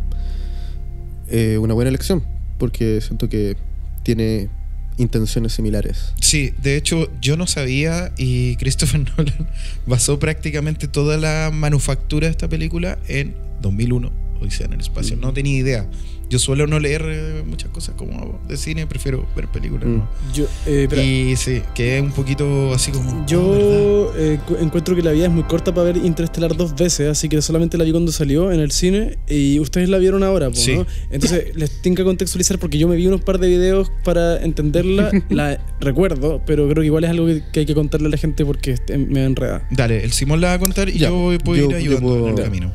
eh, una buena elección porque siento que tiene intenciones similares. Sí, de hecho yo no sabía y Christopher Nolan basó prácticamente toda la manufactura de esta película en 2001, Odisea en el espacio. Mm. No tenía idea. Yo suelo no leer eh, muchas cosas como de cine, prefiero ver películas. Mm. ¿no? Yo, eh, Y sí, quedé un poquito así como... oh, yo eh, cu- encuentro que la vida es muy corta para ver Interstellar dos veces, así que solamente la vi cuando salió en el cine y ustedes la vieron ahora, po, Sí. ¿no? Entonces les tengo que contextualizar porque yo me vi unos par de videos para entenderla, la recuerdo, pero creo que igual es algo que, que hay que contarle a la gente porque este, me enreda. Dale, el Simón la va a contar y Ya, yo puedo yo- ir yo ayudando puedo- en el Ya. camino.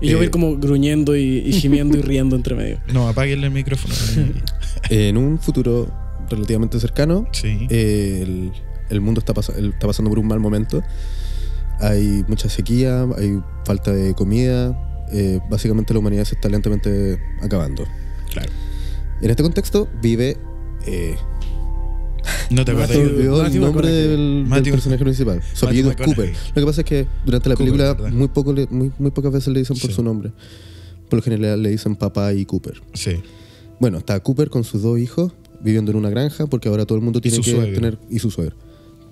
Y yo voy a ir Eh, como gruñendo y, y gimiendo y riendo entre medio. No, apáguenle el micrófono. En un futuro relativamente cercano, sí. eh, el, el mundo está, pas- está pasando por un mal momento. Hay mucha sequía, hay falta de comida. eh, básicamente la humanidad se está lentamente acabando. claro. En este contexto vive... No te acuerdas. olvidó el nombre del, personaje principal. Su apellido es Cooper. Lo que pasa es que durante la Cooper, película ¿verdad? muy, poco le- muy, muy pocas veces le dicen por Sí. su nombre. Por lo general le dicen papá y Cooper. Sí. Bueno, está Cooper con sus dos hijos viviendo en una granja porque ahora todo el mundo tiene que suegro. tener y su suegro.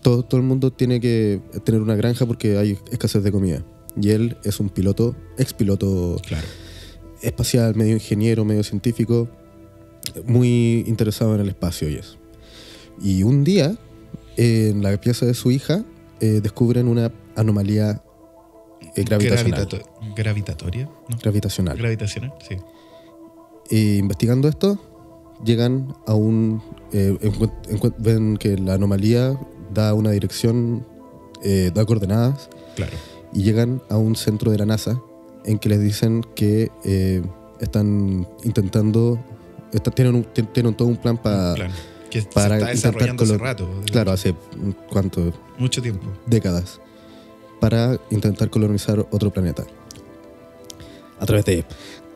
Todo, todo el mundo tiene que tener una granja porque hay escasez de comida. Y él es un piloto, ex piloto Claro. espacial, medio ingeniero, medio científico, muy interesado en el espacio y eso. Y un día, en la pieza de su hija, eh, descubren una anomalía eh, gravitacional. Gravitato- gravitatoria, ¿no? Gravitacional. Gravitacional, sí. Y investigando esto, llegan a un. eh, ven que la anomalía da una dirección, eh, da coordenadas, Claro. y llegan a un centro de la NASA en que les dicen que están intentando. está- tienen, un- tien- tienen todo un plan para. Que para se está desarrollando hace rato. Claro, hace cuánto, Mucho tiempo. décadas. Para intentar colonizar otro planeta. A través de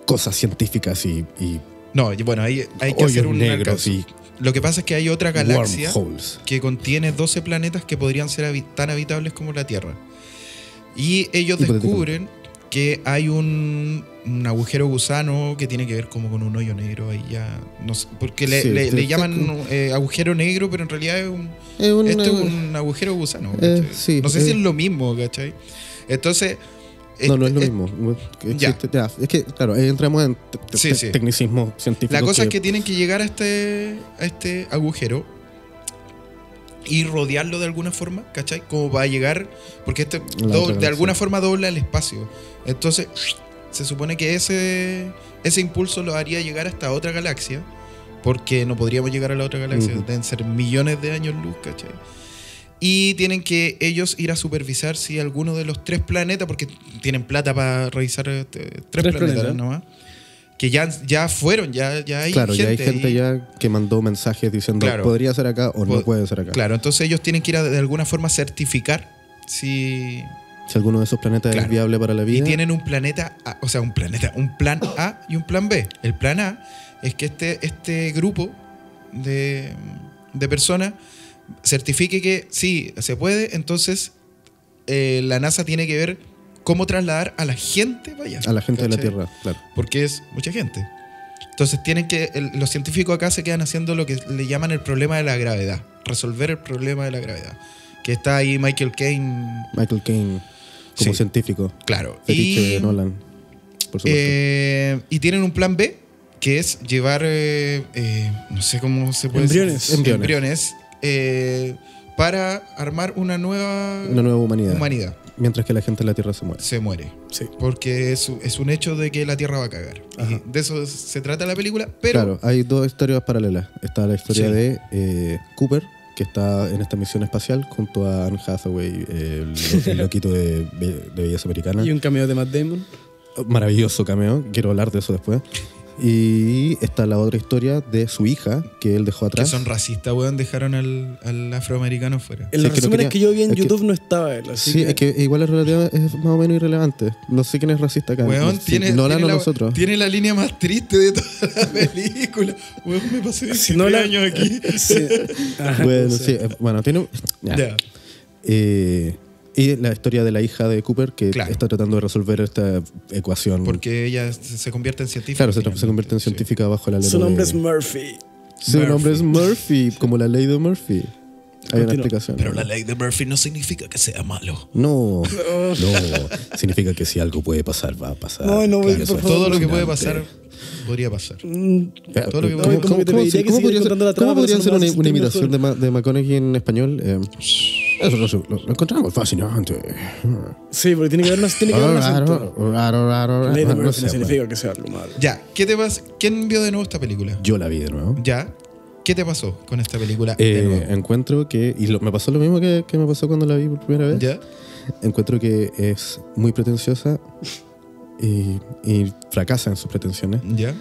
cosas científicas y, y No, bueno, ahí hay que hacer un negros y Lo que pasa es que hay otra galaxia wormholes. que contiene 12 planetas que podrían ser tan habitables como la Tierra. Y ellos descubren que hay un, un agujero gusano que tiene que ver como con un hoyo negro ahí ya. No sé, porque le, Sí, le- llaman eh, agujero negro, pero en realidad es un, Es un- esto es un agujero gusano. Eh, no sé si eh. es lo mismo, ¿cachai? Entonces. No, no es este- lo mismo. Que ya. Es que, claro, ahí entramos en Sí, tecnicismo científico. La cosa es que tienen que llegar a este, a este agujero y rodearlo de alguna forma, ¿cachai? Como va a llegar, porque este de alguna forma dobla el espacio. Entonces, se supone que ese, ese impulso lo haría llegar hasta otra galaxia, porque no podríamos llegar a la otra galaxia, deben ser millones de años luz, ¿cachai? Y tienen que ellos ir a supervisar si alguno de los tres planetas, porque tienen plata para revisar este, tres, Tres planetas planetas. nomás, que ya, ya fueron, ya, ya hay Claro, gente. ya hay gente ya que mandó mensajes diciendo Claro. podría ser acá o no puede ser acá. Claro, entonces ellos tienen que ir a de alguna forma certificar si. Si alguno de esos planetas Claro. es viable para la Y vida. tienen un planeta, A- o sea, un planeta, un plan A y un plan B. El plan A es que este, este grupo de, de personas certifique que sí, se puede, entonces eh, la NASA tiene que ver cómo trasladar a la gente para allá. A la gente de la. Tierra, claro. Porque es mucha gente. Entonces tienen que. el- los científicos acá se quedan haciendo lo que le llaman el problema de la gravedad. Resolver el problema de la gravedad. Que está ahí Michael Caine. Michael Caine, como Sí. científico. Claro. Fetiche Y, de Nolan. Por supuesto. eh, y tienen un plan B, que es llevar. eh, eh, no sé cómo se puede Embriones. decir. Embriones. Embriones, eh, para armar una nueva Una nueva humanidad. humanidad. Mientras que la gente de la Tierra se muere. Se muere. Sí. Porque es, es un hecho de que la Tierra va a cagar. Ajá. Y de eso se trata la película. Pero Claro, hay dos historias paralelas. Está la historia Sí. de eh, Cooper, que está en esta misión espacial junto a Anne Hathaway, el, el loquito de, de Belleza Americana. Y un cameo de Matt Damon. Maravilloso cameo, quiero hablar de eso después. Y está la otra historia de su hija, que él dejó que atrás. son racistas, weón, dejaron al, al afroamericano fuera. En Sí, es que no quería- que yo vi en es que- YouTube no estaba él. Así Sí, es que igual es más o menos irrelevante. No sé quién es racista acá. Weón, No tiene, Nolan tiene o la, nosotros. tiene la línea más triste de toda la película. Weón, me pasé Si 19 no la- años aquí. Sí. Ajá, Bueno, no sé. sí, eh, bueno, tiene. ya. Ya. Eh, y la historia de la hija de Cooper que Claro. está tratando de resolver esta ecuación. Porque ella se convierte en científica. claro, se, convierte en sí. científica bajo la ley. Su nombre es Murphy. Su nombre es Murphy, como la ley de Murphy. Hay una explicación. Pero la ley de Murphy no significa que sea malo. No, no. Significa que si algo puede pasar, va a pasar. No, no, Claro, por. Todo lo que puede pasar podría pasar. Mm, Pero, Todo lo que- ¿Cómo, como cómo- cómo- podría ser, trama, podría una, imitación de. Ma- de McConaughey en español? Eh, eso lo, lo- lo encontramos fascinante. Sí, porque tiene que haber, una- tiene que acento. Raro, raro, de raro. No sé, no bueno. significa que sea algo malo. Ya, ¿qué te pasa? ¿Quién vio de nuevo esta película? Yo la vi de nuevo. Ya, ¿qué te pasó con esta película de Eh, nuevo? encuentro que, y lo- me pasó lo mismo que, que me pasó cuando la vi por primera vez. ¿Ya? Encuentro que es muy pretenciosa y, y fracasa en sus pretensiones. ¿Ya?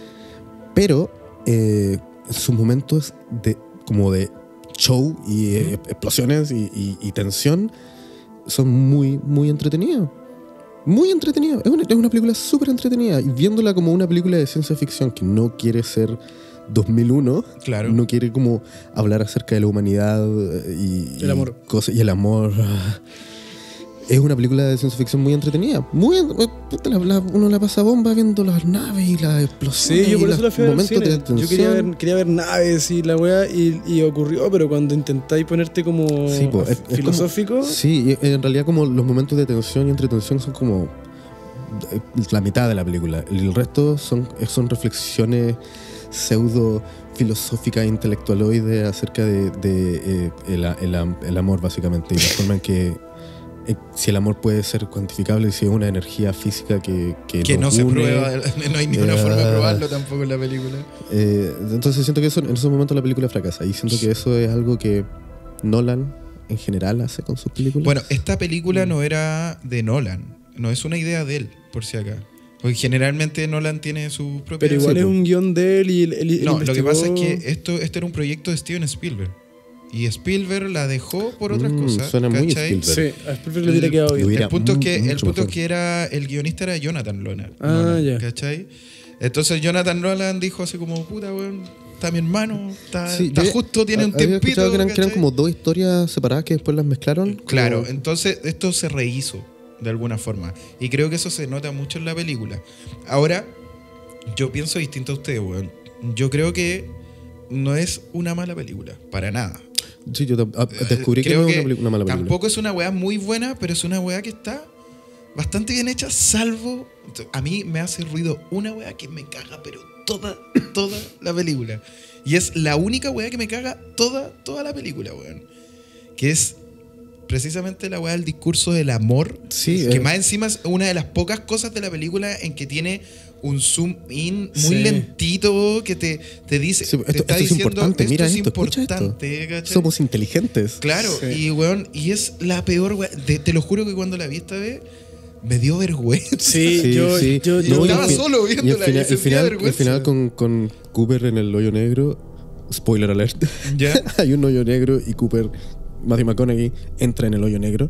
Pero eh, sus momentos de, como de show y eh, explosiones y, y- y tensión son muy, muy entretenidos. Muy entretenidos. Es una, es una película súper entretenida. Y viéndola como una película de ciencia ficción que no quiere ser 2001, Claro. no quiere como hablar acerca de la humanidad eh, y, El y amor. cosas- y el amor. Es una película de ciencia ficción muy entretenida. Muy, puta, la- la- uno la pasa bomba viendo las naves y las explosiones. Sí, yo por eso la fui a ver cine. Yo quería ver, quería ver naves y la weá y, y ocurrió, pero cuando intentáis ponerte como Sí, po, es- es como- filosófico, Sí, en realidad como los momentos de tensión y entretención son como eh, la mitad de la película. El resto son, son reflexiones pseudo filosóficas, intelectualoides acerca de, de, eh, el, el el amor básicamente y la forma en que si el amor puede ser cuantificable y si es una energía física que, que, Que no se prueba, no hay ninguna Eh, forma de probarlo tampoco en la película. Eh, entonces siento que eso, en esos momentos la película fracasa y siento que eso es algo que Nolan en general hace con sus películas. Bueno, esta película no era de Nolan, no es una idea de él, por si acá. Porque generalmente Nolan tiene su propia... pero igual es un guion de él y él- él No, lo que pasa es que esto, este era un proyecto de Steven Spielberg. Y Spielberg la dejó por otras Mm, cosas. suena muy ¿cachai? Spielberg. Sí, a Spielberg le hubiera quedado bien. El punto, es que, el punto que era el guionista era Jonathan Nolan. Ah, Nolan, ya. ¿Cachai? Entonces Jonathan Nolan dijo así como, puta, weón, está mi hermano, está, Sí, está yo justo, tiene un había tiempito. que eran, que eran como dos historias separadas que después las mezclaron. Claro, como- entonces esto se rehizo de alguna forma. Y creo que eso se nota mucho en la película. Ahora, yo pienso distinto a ustedes, weón. Yo creo que no es una mala película, para nada. Sí, yo ah, descubrí Eh, que creo no es una mala película. Tampoco es una weá muy buena, pero es una weá que está bastante bien hecha, salvo. A mí me hace ruido una weá que me caga, pero toda, toda la película. Y es la única weá que me caga toda, toda la película, weón. Que es precisamente la weá del discurso del amor. Sí, que eh. más encima es una de las pocas cosas de la película en que tiene un zoom in muy Sí. lentito que te, te dice. Sí, te esto, está esto es diciendo, importante, mira es esto, escucha esto. importante. Somos inteligentes. Claro, Sí. y weón, y es la peor. Te, te lo juro que cuando la vi esta vez, me dio vergüenza. Sí, Sí, yo, sí. yo, Yo yo- estaba solo y el viéndola y final, el final, el final con, con Cooper en el hoyo negro, spoiler alert, ¿Ya? hay un hoyo negro y Cooper, Matthew McConaughey, entra en el hoyo negro.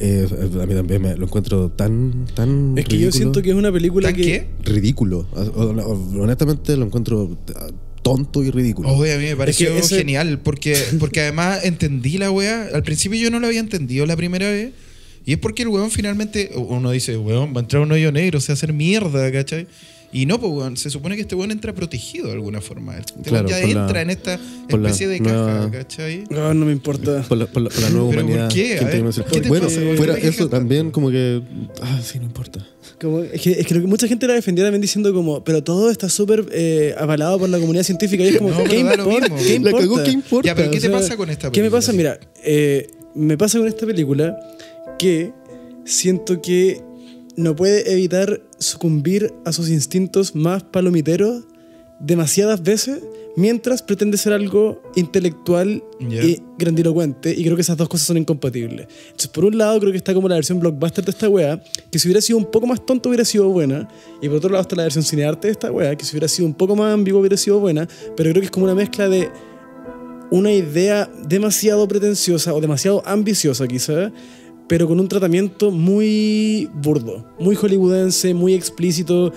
Eh, a mí también me, lo encuentro tan, tan es que yo ridículo. siento que es una película ¿Tan que qué? ridículo. Honestamente lo encuentro tonto y ridículo. Oye, a mí me pareció Es que ese- genial porque, porque además entendí la weá. Al principio yo no la había entendido la primera vez. Y es porque el weón finalmente, uno dice, weón, va a entrar un hoyo negro, se va a hacer mierda, ¿cachai? Y no, pues, se supone que este weón entra protegido de alguna forma. Este Claro, ya la- entra en esta especie de nueva- caja, ¿cachai? No, no me importa. Por la, por la- por la nueva ¿Pero por humanidad. qué? ver, el- ¿qué te bueno, pasa? fuera ¿Por qué eso también como que... Ah, sí, no importa. Como- es, que, es que lo que mucha gente la defendía también diciendo como, pero todo está súper eh, avalado por la comunidad científica. Y es como, No, ¿qué, importa? mismo. ¿Qué importa? cagó, ¿qué importa? Ya, pero ¿qué O te pasa con esta ¿Qué me película? pasa? Mira, eh, me pasa con esta película que siento que no puede evitar sucumbir a sus instintos más palomiteros demasiadas veces mientras pretende ser algo intelectual y grandilocuente y creo que esas dos cosas son incompatibles. Entonces, por un lado creo que está como la versión blockbuster de esta wea, que si hubiera sido un poco más tonto hubiera sido buena, y por otro lado está la versión cinearte de esta wea, que si hubiera sido un poco más ambigua hubiera sido buena, pero creo que es como una mezcla de una idea demasiado pretenciosa o demasiado ambiciosa quizá, pero con un tratamiento muy burdo, muy hollywoodense, muy explícito,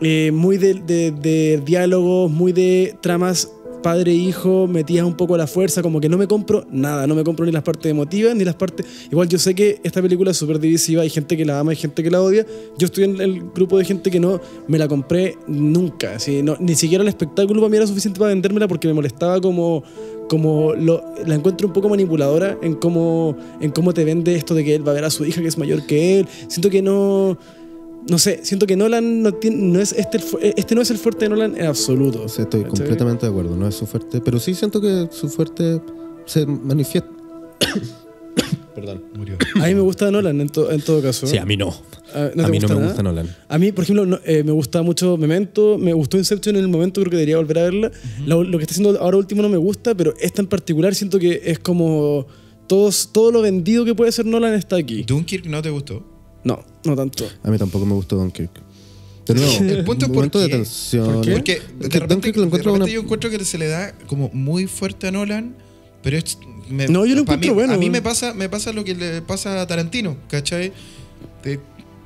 eh, muy de, de- de diálogos, muy de tramas padre-hijo metidas un poco a la fuerza, como que no me compro nada, no me compro ni las partes emotivas ni las partes... Igual yo sé que esta película es súper divisiva, hay gente que la ama, hay gente que la odia, yo estoy en el grupo de gente que no me la compré nunca, así, no, ni siquiera el espectáculo para mí era suficiente para vendérmela porque me molestaba como... Como lo, la encuentro un poco manipuladora en cómo, en cómo te vende esto de que él va a ver a su hija que es mayor que él. Siento que no, no sé, siento que Nolan no tiene, no es este, el fu- este no es el fuerte de Nolan en absoluto. Sea, estoy ¿Cachai? completamente de acuerdo. No es su fuerte, pero sí siento que su fuerte se manifiesta. Perdón. Murió. A mí me gusta Nolan en, to- en todo caso. Sí, a mí no. Ah, ¿no a mí no me nada? gusta Nolan. A mí, por ejemplo, no- eh, me gusta mucho Memento, me gustó Inception en el momento, creo que debería volver a verla. lo, lo que está haciendo ahora último no me gusta, pero esta en particular siento que es como todos, todo lo vendido que puede ser Nolan está aquí. Dunkirk no te gustó. No, tanto. A mí tampoco me gustó Dunkirk. De nuevo, El punto es un por momento de qué. tensión. ¿Por qué? Porque de Que repente, Dunkirk lo de encuentro repente una- yo encuentro que se le da como muy fuerte a Nolan, pero es... me- No, yo lo encuentro mí- bueno. A mí me pasa, me pasa lo que le pasa a Tarantino, ¿cachai? De-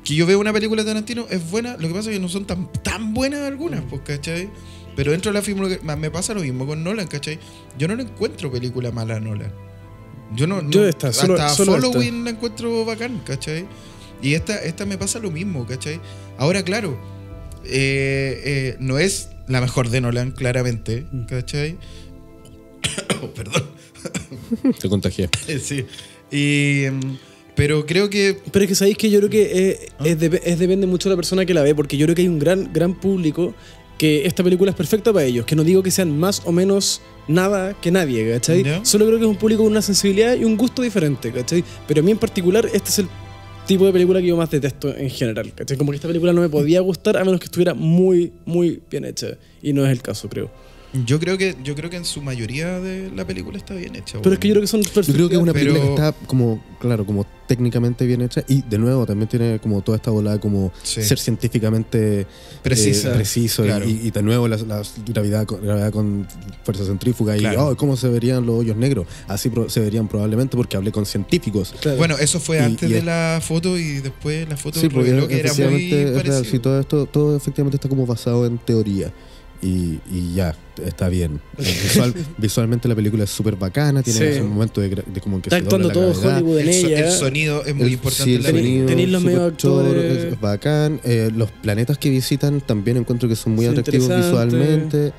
que yo veo una película de Tarantino, es buena, lo que pasa es que no son tan, tan buenas algunas, pues, ¿cachai? Pero dentro de la filmografía, me pasa lo mismo con Nolan, ¿cachai? Yo no le encuentro película mala a Nolan. Yo no, no Yo esta, solo- hasta solo Following la encuentro bacán, ¿cachai? Y esta, esta me pasa lo mismo, ¿cachai? Ahora, claro, eh, eh, no es la mejor de Nolan, claramente, Mm. ¿cachai? Oh, perdón. Te contagié. sí. Y, mm, pero creo que Pero es que sabéis que yo creo que eh, Ah. es, es depende mucho de la persona que la ve, porque yo creo que hay un gran, gran público que esta película es perfecta para ellos, que no digo que sean más o menos nada que nadie, ¿cachai? Ya. Solo creo que es un público con una sensibilidad y un gusto diferente, ¿cachai? Pero a mí en particular este es el tipo de película que yo más detesto en general, ¿cachai? Como que esta película no me podía gustar a menos que estuviera muy, muy bien hecha. Y no es el caso, creo. Yo creo que yo creo que en su mayoría de la película está bien hecha. Pero es que yo creo que son Yo creo que es una Pero- película que está como, claro, como técnicamente bien hecha y de nuevo también tiene como toda esta volada como Sí. ser científicamente Precisa, eh, preciso y- claro. y, y de nuevo la, la gravedad, con, gravedad con fuerza centrífuga Claro. y oh, cómo se verían los hoyos negros. Así pro- se verían probablemente porque hablé con científicos. Claro. Bueno, eso fue Y- antes y de es- la foto y después la foto Sí, porque reveló que era muy efectivamente es real, parecido. sí, todo esto, todo efectivamente está como basado en teoría. Y, y ya, está bien. Visual- visualmente la película es súper bacana, tiene Sí. esos momentos de, como que Está actuando todo gravedad. Hollywood en el, so- ella. el sonido es muy El- importante sí, el película. tenéis los actores. es, bacán. Eh, los planetas que visitan también encuentro que son muy Son atractivos visualmente.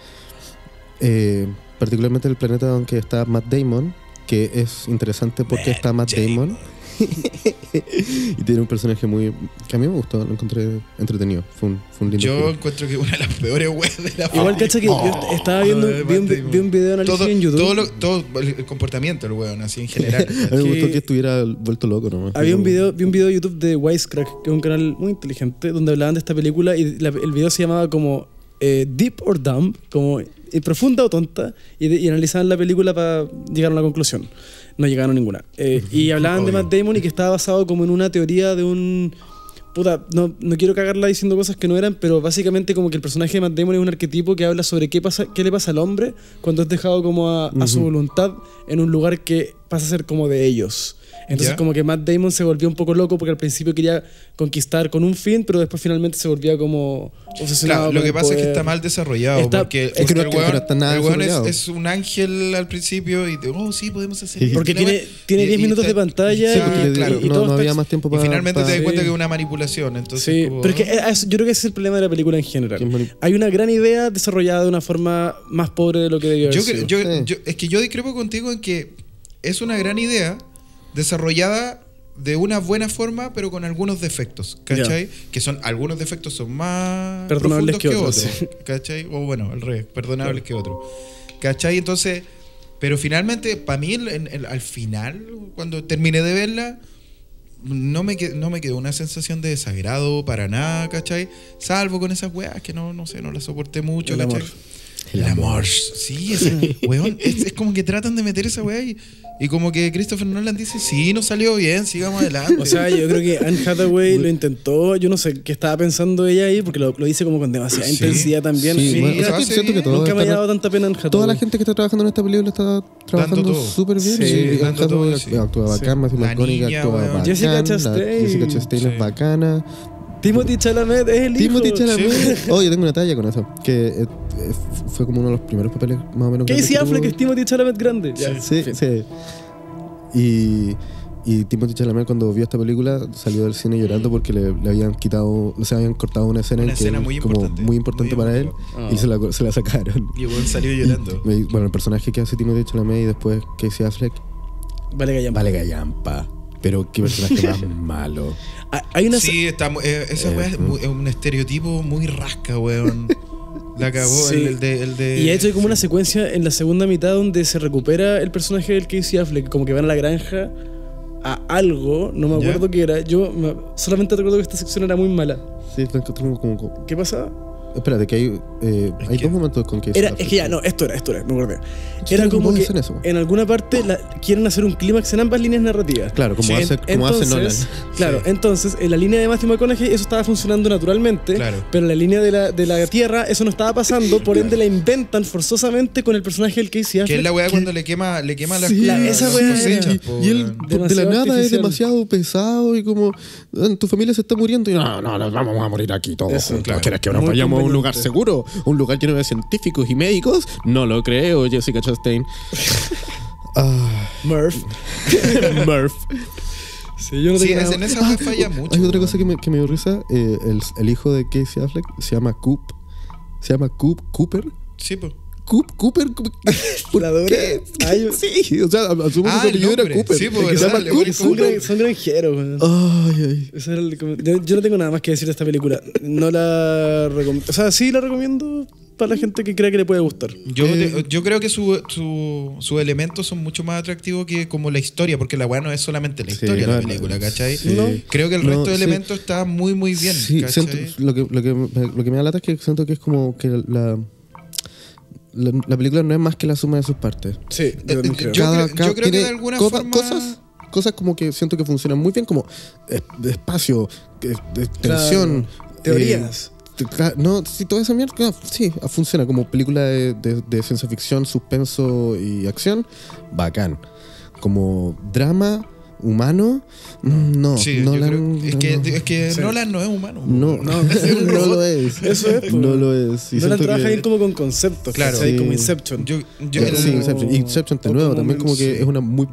Eh, particularmente el planeta donde está Matt Damon, que es interesante porque está Matt Damon. y tiene un personaje muy. que a mí me gustó, lo encontré entretenido. Fue un, fue un lindo. Yo encuentro que es una de las peores weas de la Igual, película. cacha que est- estaba viendo, Oh, vi un, vi un video análisis todo, en YouTube. todo, lo- todo el comportamiento del weón, así en general. A mí me gustó que- estuviera vuelto loco nomás. Había un video, vi un video de YouTube de Wisecrack, que es un canal muy inteligente, donde hablaban de esta película y la- el video se llamaba como eh, Deep or Dumb, como eh, profunda o tonta, y, de- y analizaban la película para llegar a una conclusión. No llegaron a ninguna. Eh, y hablaban de. Matt Damon y que estaba basado como en una teoría de un... Puta, no, no quiero cagarla diciendo cosas que no eran, pero básicamente como que el personaje de Matt Damon es un arquetipo que habla sobre qué, pasa, qué le pasa al hombre cuando es dejado como a, a su voluntad en un lugar que pasa a ser como de ellos. Entonces como que Matt Damon se volvió un poco loco porque al principio quería conquistar con un fin, pero después finalmente se volvía como obsesionado Claro, lo que pasa es que está mal desarrollado. Está- porque es que porque no- el weón, no está nada el weón es, un ángel al principio y te, oh, sí, podemos hacer Sí. Porque tiene- tiene y- 10 y minutos está- de pantalla Sí, y- claro. no, todo no está- había más tiempo Y para. finalmente te das Sí. cuenta que es una manipulación. Entonces, Sí, como- pero es que es- yo creo que ese es el problema de la película en general. Hay una gran idea desarrollada de una forma más pobre de lo que debió haber yo, sido. yo- yo- es que yo discrepo contigo en que es una gran idea desarrollada de una buena forma, pero con algunos defectos, ¿cachai? Que son, algunos defectos son más Perdonables que que, otros. ¿cachai? O bueno, al revés, perdonables que otros, ¿cachai? Entonces, pero finalmente, para mí, en- en- al final, cuando terminé de verla, no me, no me quedó una sensación de desagrado para nada, ¿cachai? Salvo con esas weas que no, no sé, no las soporté mucho, El ¿cachai? amor. El amor. Sí, ese, weón, es, es como que tratan de meter esa wea y, y como que Christopher Nolan dice, sí, nos salió bien, sigamos adelante. O sea, yo creo que Anne Hathaway lo intentó, yo no sé qué estaba pensando ella ahí, porque lo, lo dice como con demasiada Sí. intensidad también. Sí, Sí, bueno, o sea, lo que hace siento que bien. todo Nunca me ha dado tanta pena Anne Hathaway. Toda la gente que está trabajando en esta película está trabajando todo. súper bien. Sí, Anne todo, Hathaway sí. actúa bacán, Sí. Matthew McConaughey actúa weón. bacán. Jessica la Chastain. Jessica Chastain Sí. es bacana. Timothy Chalamet es el hijo. Timothy Chalamet. Sí. Oh, yo tengo una talla con eso. Que eh, fue como uno de los primeros papeles más o menos. Casey que Affleck tuvo. es Timothy Chalamet grande. Sí, sí. Y, y Timothy Chalamet cuando vio esta película salió del cine llorando porque le, le habían quitado, se habían cortado una escena Una en que escena muy como importante, muy importante muy para él y se la, se la sacaron. Y weón salió llorando. Y, bueno, el personaje que hace Timothy Chalamet y después Casey Affleck, Vale, Gallampa. vale gallampa. Pero qué personaje más malo. Ah, Hay una. Sí, está, eh, esa Eh, weá es, mu- es un estereotipo muy rasca, weón. La cagó Sí. el, el de, el de- Y hecho hay como una secuencia en la segunda mitad donde se recupera el personaje del Casey Affleck, como que van a la granja a algo, no me acuerdo qué era. Yo me- solamente recuerdo que esta sección era muy mala. Sí, como- ¿Qué pasaba? Espérate, que hay, eh, Es hay que- dos momentos con Casey Era, es que ya, no, esto era, esto era, me acordé. Era ¿cómo como que eso? en alguna parte la- quieren hacer un clímax en ambas líneas narrativas. Claro, como Sí, hace, como hace Nolan. Entonces, claro, Sí. entonces en la línea de Matthew McConaughey eso estaba funcionando naturalmente, Claro. pero en la línea de la, de la Tierra eso no estaba pasando, por ende la inventan forzosamente con el personaje del Casey Affleck. Que es la weá que- cuando le quema, le quema las, Sí, la- esa las weá cosechas, po, Y él de la nada es artificial. demasiado pesado y como "Ah, tu familia se está muriendo y no, no, nos vamos a morir aquí todos Eso, juntos. claro. ¿Quieres que nos vayamos un lugar seguro? ¿Un lugar lleno de científicos y médicos? No lo creo, Jessica Chastain. ah, Murph. Murph. Sí, yo no Sí, es- en esa weá falla mucho. Hay otra cosa que me, que me dio risa. eh, el, el hijo de Casey Affleck se llama Coop. Se llama Coop Cooper. Sí, po. Coop Cooper. ¿Por qué? Ay, Sí, o sea, asumo Ah, que el su apellido era nombre. Cooper. Sí, pues, se llama Le Coop ponen son, Cooper. gran- son granjeros. Ay, ay. Ese era el com- yo, yo no tengo nada más que decir de esta película. No la recomiendo. O sea, sí la recomiendo para la gente que crea que le puede gustar. Yo, Eh, te- yo creo que su- su- sus elementos son mucho más atractivos que como la historia, porque la weá no es solamente la Sí, historia de la película, no, ¿cachai? sí. No. Creo que el No, resto de sí. elementos está muy, muy bien. Sí, ¿cachai? siento- lo, que, lo, que, me- lo que me da lata es que siento que es como que la, la, la película no es más que la suma de sus partes. Sí, yo también eh, creo. yo- creo- yo creo que de alguna cosa- forma- Cosas, cosas como que siento que funcionan muy bien, como espacio, eh, de tensión. Teorías. eh, no, sí, toda esa mierda, sí, funciona como película de, de- de ciencia ficción, suspenso y acción, bacán. Como drama humano, mm, no. Sí, yo Nolan- creo- es que, no. es que Sí. Nolan no es humano. No, No, no, lo es. Eso es, pues. No lo es. Y no la siento trabaja que- bien como con conceptos, Claro. Sí. Como Inception. Yo, yo- sí, Inception. Y Inception de nuevo, como también como que sí. es una muy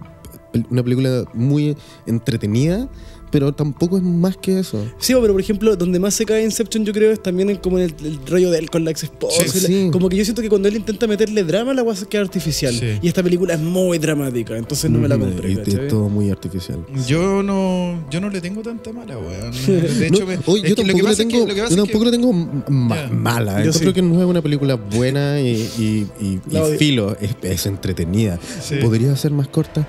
una película muy entretenida, pero tampoco es más que eso. Sí, pero por ejemplo, donde más se cae Inception, yo creo, es también en como en el, el rollo de él con la ex esposa. Sí, sí. Como que yo siento que cuando él intenta meterle drama, la se queda artificial. Sí. Y esta película es muy dramática, entonces no me la Ujú, compré. Es todo muy artificial. yo no yo no le tengo tanta mala, weón. De No, hecho, me- oye, es yo tampoco le es tengo, que- es que- le tengo ma- mala. Yo Yo creo sí. que no es una película buena y, y, y- y La odio. filo, es, es entretenida. Sí. ¿Podría ser más corta?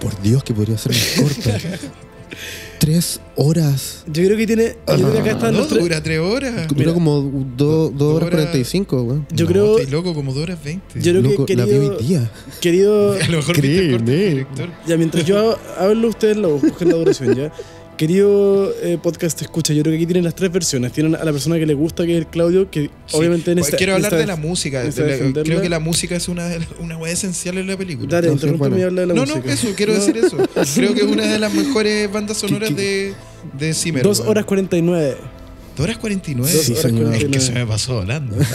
Por Dios que podría ser más corta. Tres horas. Yo creo que tiene. Yo creo que acá están no, los tres- dura tres horas. Dura Mira. como do- dos dos horas horas- cuarenta y cinco, güey. Yo No, creo- estáis loco, como dos horas veinte. Yo creo Loco, que la vi querido, hoy día. querido A lo mejor del Créeme. director. Ya, mientras yo hablo, ustedes lo busquen la duración, ¿ya? Querido eh, podcast escucha, yo creo que aquí tienen las tres versiones. Tienen a la persona que le gusta, que es el Claudio, que Sí. obviamente necesita- Quiero hablar de la música. de la- creo que la música es una, una hueá esencial en la película. Dale, No, y habla de la no, música. no, eso, quiero No. decir eso. Creo que es una de las mejores bandas sonoras de, de Zimmer. Dos horas 49. ¿Dos horas 49? Dos Sí, horas señor. 49. Es que se me pasó volando.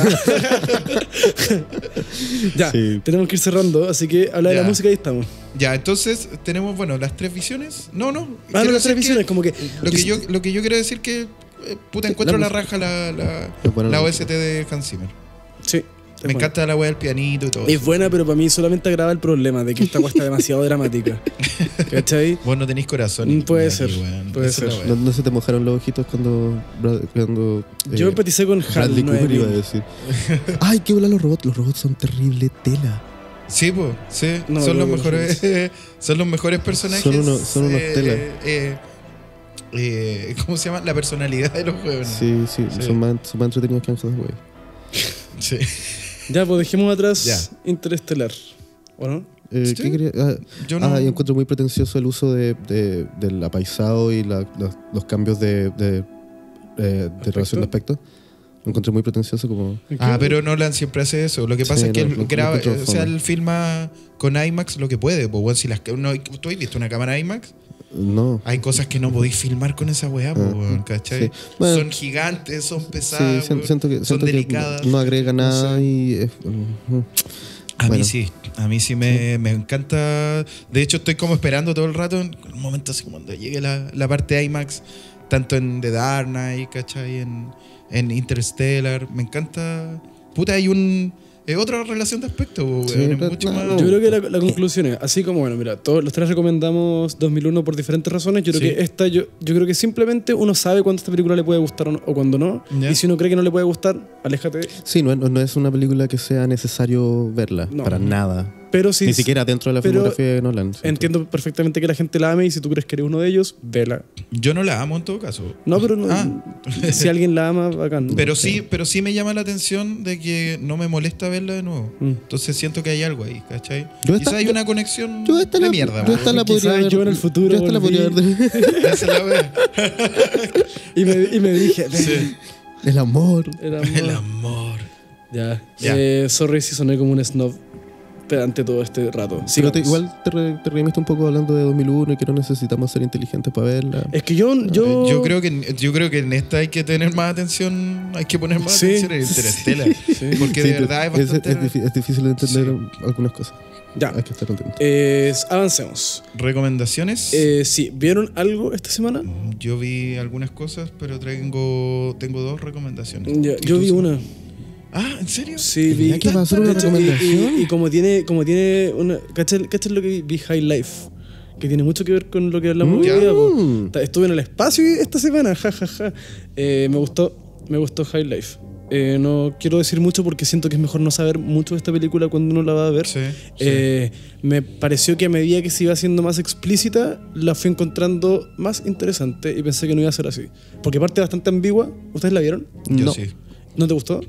Ya, Sí. tenemos que ir cerrando, así que habla de la Ya. música y estamos. Ya, entonces tenemos, bueno, las tres visiones. No, no. Ah, no, las tres visiones, que como que. Lo que, yo, lo que yo quiero decir que, eh, puta, encuentro la, raja la, la, OST de Hans Zimmer. Sí. Me buena. encanta la weá del pianito y todo. Es eso. buena, pero para mí solamente agrava el problema de que esta weá está demasiado dramática. ¿Cachai? Vos no tenéis corazón. Mm, puede ser, weón. puede ser. ¿No, no se te mojaron los ojitos cuando. cuando Yo eh, empaticé con Bradley HAL Cooper iba a 9000. decir. Ay, qué bola los robots. Los robots son terrible tela. Sí, pues, sí. No, son, no, los no, mejores, son los mejores personajes. Son unos- son unos eh, telas. eh, eh, ¿Cómo se llama? La personalidad de los juegos. Sí, sí, Sí. Son, más, son más entretenidos que esos güey. Sí. Ya, pues dejemos atrás Ya. Interestelar. ¿O no? Eh, Sí. ¿Qué quería? Ah, Yo no. ah, yo encuentro muy pretencioso el uso de, de- del apaisado y la- los, los cambios de, de, eh, de relación de aspecto. Lo encontré muy pretencioso como... Ah, pero Nolan siempre hace eso. Lo que pasa Sí, es que no, él lo- graba, o sea, él filma con IMAX lo que puede. Pues, bueno, si las, no, ¿Tú has visto una cámara IMAX? No. Hay cosas que no podéis filmar con esa weá, pues, Ah, ¿cachai? sí. Bueno. son gigantes, son Sí, pesadas, siento, weón, siento que, son siento que delicadas. no agrega nada sé. y... es- mm, A mí sí, a mí sí me, me encanta. De hecho, estoy como esperando todo el rato en un momento así cuando llegue la, la parte IMAX, tanto en The Dark Knight, ¿cachai? En, en Interstellar. Me encanta. Puta, hay un. Es otra relación de aspecto, weón, Sí, mucho más. Yo creo que la, la conclusión es, así como, bueno, mira, todos los tres recomendamos 2001 por diferentes razones. Yo creo Sí. que esta, yo, yo creo que simplemente uno sabe cuándo esta película le puede gustar o, no- o cuando no. Y si uno cree que no le puede gustar, aléjate. Sí, no, es- no es una película que sea necesario verla, No. para nada. Pero si Ni siquiera dentro de la filmografía de Nolan. entiendo perfectamente que la gente la ame y si tú crees que eres uno de ellos, vela. Yo no la amo en todo caso. No, pero no, Ah. si alguien la ama, bacán. Pero sí, pero sí me llama la atención de que no me molesta verla de nuevo. Mm. Entonces siento que hay algo ahí, ¿cachai? Yo Quizá esta- hay una conexión Yo esta de la, mierda. yo esta la Quizás podría ver. yo en el futuro Yo esta la podría ver. Y me, y me dije, Sí. El amor. el amor. El amor. Ya. Ya. Eh, sorry si soné como un snob ante todo este rato. Pero te- igual te, re- te redimiste un poco hablando de 2001 y que no necesitamos ser inteligentes para verla. Es que yo, yo, Yo creo que yo creo que en esta hay que tener más atención, hay que poner más Sí. atención en Interstellar, porque Sí, de verdad es es, bastante es es difícil de entender algunas cosas. Ya. Hay que estar atento. Eh, avancemos. recomendaciones. Eh, sí, ¿vieron algo esta semana? yo vi algunas cosas, pero tengo tengo dos recomendaciones. Ya, ¿Y yo vi una. Ah, ¿en serio? Sí, vi. que pasar una de hecho, y- recomendación. Y, y como tiene, como tiene una. ¿Cachai, cachai lo que vi? Vi High Life? Que tiene mucho que ver con lo que hablamos hoy Ya. día. Mm. Estuve en el espacio esta semana, jajaja. Eh, me gustó, me gustó High Life. Eh, no quiero decir mucho porque siento que es mejor no saber mucho de esta película cuando uno la va a ver. Sí, sí. Eh, me pareció que a medida que se iba haciendo más explícita, la fui encontrando más interesante y pensé que no iba a ser así. Porque parte bastante ambigua. ¿Ustedes la vieron? yo no. sí. ¿No te gustó?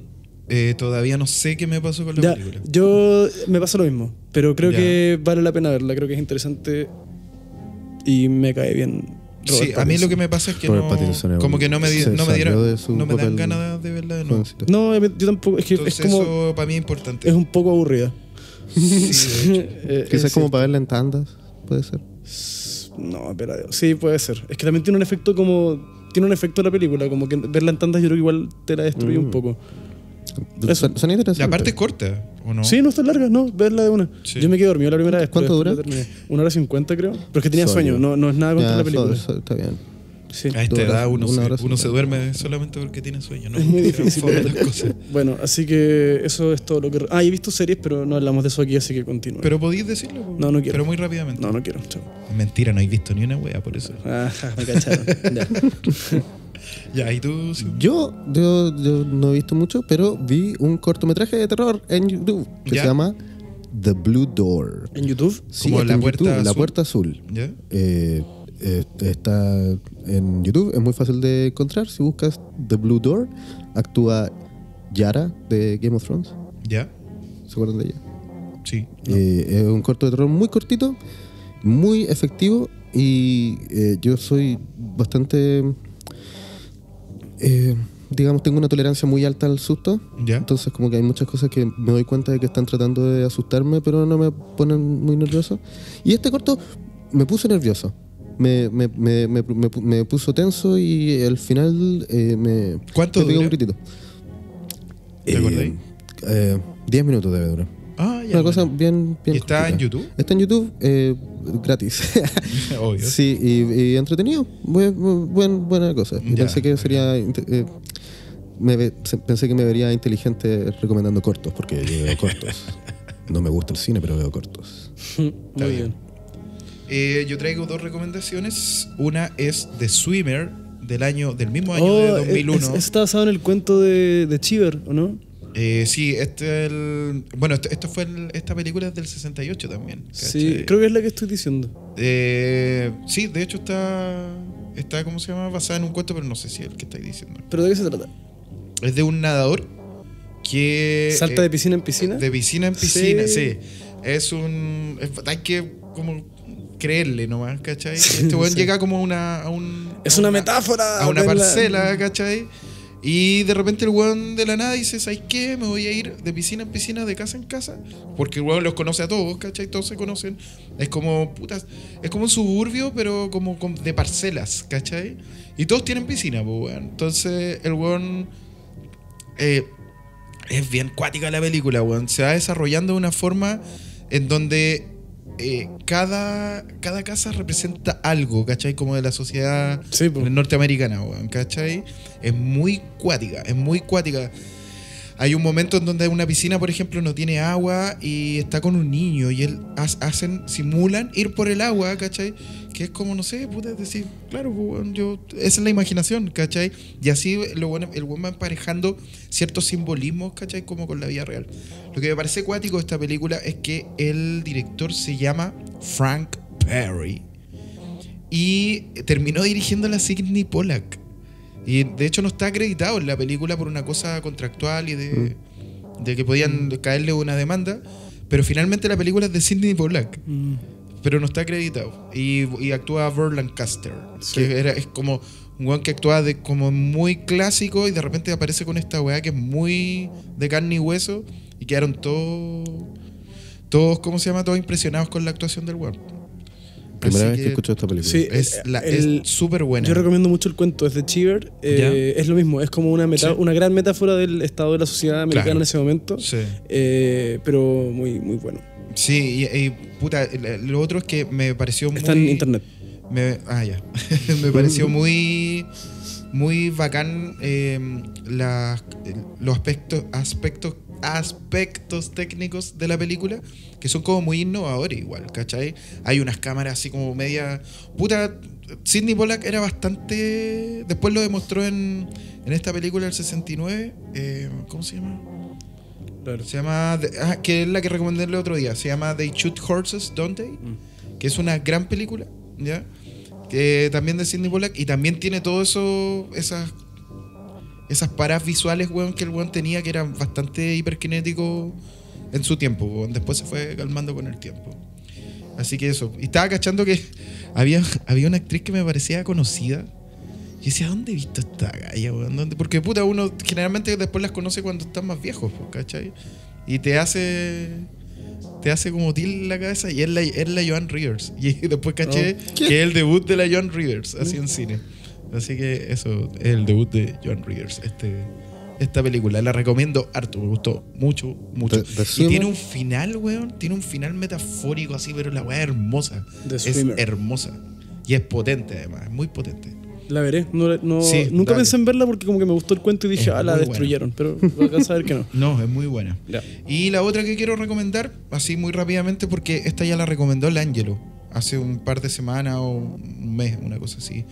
Eh, todavía no sé qué me pasó con la Ya, película. yo me pasa lo mismo, pero creo Ya. que vale la pena verla, creo que es interesante y me cae bien. Sí, Robert a mí lo que me pasa es que Robert no, como que no me, di- se no me dieron, no me dan ganas de verla de nuevo. jovencito. No, yo tampoco, es que Entonces es como eso para mí es importante. es un poco aburrida. Sí. Eh, Quizás es como para verla en tandas, puede ser. No, espera, sí, puede ser. Es que también tiene un efecto como. Tiene un efecto la película, como que verla en tandas yo creo que igual te la destruye Mm. un poco. Eso. Son, son interesantes. La parte es corta, ¿o no? Sí, no está larga, no, verla de una. Sí. Yo me quedé dormido la primera vez. ¿Cuánto pero dura? Una hora cincuenta, creo. Pero es que tenía sueño, no, no es nada contra Ya, la película. está bien. Sí. A esta edad uno, una se, hora uno se duerme solamente porque tiene sueño, ¿no? Es muy difícil. transforma las cosas. Bueno, así que eso es todo lo que. Ah, he visto series, pero no hablamos de eso aquí, así que continúo. Pero podéis decirlo. po? No, no quiero. Pero muy rápidamente. No, no quiero. Mentira, no he visto ni una wea por eso. Ajá, me cacharon. ya. Ya, ¿y tú? Yo, yo, yo no he visto mucho, pero vi un cortometraje de terror en YouTube que ¿Ya? se llama The Blue Door. ¿En YouTube? Sí, Como la en puerta YouTube, La puerta azul. ¿Ya? Eh, eh, está en YouTube, es muy fácil de encontrar. Si buscas The Blue Door, actúa Yara de Game of Thrones. ¿Ya? ¿Se acuerdan de ella? Sí. Eh, es un corto de terror muy cortito, muy efectivo y eh, yo soy bastante, eh, digamos, tengo una tolerancia muy alta al susto. ¿Ya? Entonces como que hay muchas cosas que me doy cuenta de que están tratando de asustarme, pero no me ponen muy nervioso. Y este corto me puso nervioso. Me, me, me, me, me- me puso tenso y al final eh, me, ¿Cuánto me pegó un gritito. ¿Te acordáis? Eh, 10 minutos debe durar. Ah, ya. Una cosa bien, bien ¿Y está en. YouTube? Está en YouTube, eh, gratis. Obvio. sí, y, y entretenido. Buen- buen- buena cosa. Y Ya, pensé que sería. eh, me ve- pensé que me vería inteligente recomendando cortos, porque yo veo cortos. No me gusta el cine, pero veo cortos. Muy bien. bien. Eh, yo traigo dos recomendaciones. Una es The Swimmer del año del mismo año Oh, de es- 2001. es- está basado en el cuento de, de Chiver, ¿o no? Eh, sí, este el, bueno, esto, esto fue el- esta película es del 68 también. Sí, creo que es la que estoy diciendo. Eh, sí, de hecho está está cómo se llama basada en un cuento, pero no sé si es el que estáis diciendo. ¿Pero de qué se trata? Es de un nadador que ¿Salta eh, de piscina en piscina? De piscina en piscina, Sí. sí. Es un. es- hay que como creerle nomás, ¿cachai? Este weón sí. llega como a una. A un, Es a una metáfora A una de la- parcela, ¿cachai? Y de repente el weón de la nada dice: ¿Sabes qué? Me voy a ir de piscina en piscina, de casa en casa. Porque el weón los conoce a todos, ¿cachai? Todos se conocen. Es como, putas. Es como un suburbio, pero como de parcelas, ¿cachai? Y todos tienen piscina, pues, weón. Entonces el weón. eh, es bien cuática la película, weón. Se va desarrollando de una forma en donde eh, cada, cada casa representa algo, ¿cachai? Como de la sociedad Sí, norteamericana, ¿cachai? Es muy cuática, es muy cuática. Hay un momento en donde una piscina, por ejemplo, no tiene agua y está con un niño y él ha- hacen, simulan ir por el agua, ¿cachai? Que es como, no sé, puta, es decir, claro, pues, yo, esa es la imaginación, ¿cachai? Y así lo bueno, el weón va emparejando ciertos simbolismos, ¿cachai? Como con la vida real. Lo que me parece cuático de esta película es que el director se llama Frank Perry y terminó dirigiendo la Sidney Pollack. Y de hecho no está acreditado en la película por una cosa contractual y de, de que podían caerle una demanda. Pero finalmente la película es de Sidney Pollack, Mm. pero no está acreditado. Y, y actúa Burt Lancaster, Sí. que era, es como un weón que actúa de, como muy clásico y de repente aparece con esta weá que es muy de carne y hueso y quedaron todos, todos, ¿cómo se llama? Todos impresionados con la actuación del weón. Primera Así vez que, que escucho esta película. Sí, Es eh, es súper buena. Yo recomiendo mucho el cuento, es de Cheever. eh, es lo mismo, es como una, meta- Sí. una gran metáfora del estado de la sociedad americana Claro. en ese momento. Sí. eh, pero muy, muy bueno. Sí, y, y, puta, lo otro es que me pareció muy. Está en internet. me- ah, ya. me pareció muy. Muy bacán eh, las- los aspectos, aspectos, aspectos técnicos de la película que son como muy innovadores, igual, ¿cachai? Hay unas cámaras así como media. Puta, Sidney Pollack era bastante. Después lo demostró en, en esta película del 69. eh, ¿Cómo se llama? Claro. Se llama. Ah, que es la que recomendé el otro día. Se llama They Shoot Horses, Don't They? Mm. Que es una gran película, ¿ya? Que también de Sidney Pollack. Y también tiene todo eso. Esas. Esas paras visuales, weón, que el weón tenía que eran bastante hiperkinéticos en su tiempo, weón. Después se fue calmando con el tiempo. Así que eso. Y estaba cachando que había, había una actriz que me parecía conocida. Yo decía, ¿dónde he visto esta galla, weón? ¿Dónde? Porque puta, uno generalmente después las conoce cuando están más viejos, pues, ¿cachai? Y te hace. Te hace como til la cabeza y es la, es la Joan Rivers. Y después caché que es el debut de la Joan Rivers, así en cine. Así que eso es el debut de Joan Rivers, este, esta película. La recomiendo harto, me gustó mucho, mucho. The- The y tiene un final, weón, tiene un final metafórico así, pero la weá es hermosa. Es hermosa. Y es potente además, es muy potente. La veré. No, no- Sí, nunca dale. pensé en verla porque como que me gustó el cuento y dije, Es ah, la destruyeron. Pero voy a ver que no. No, es muy buena. Ya. Y la otra que quiero recomendar, así muy rápidamente, porque esta ya la recomendó el Angelo hace un par de semanas o un mes, una cosa así,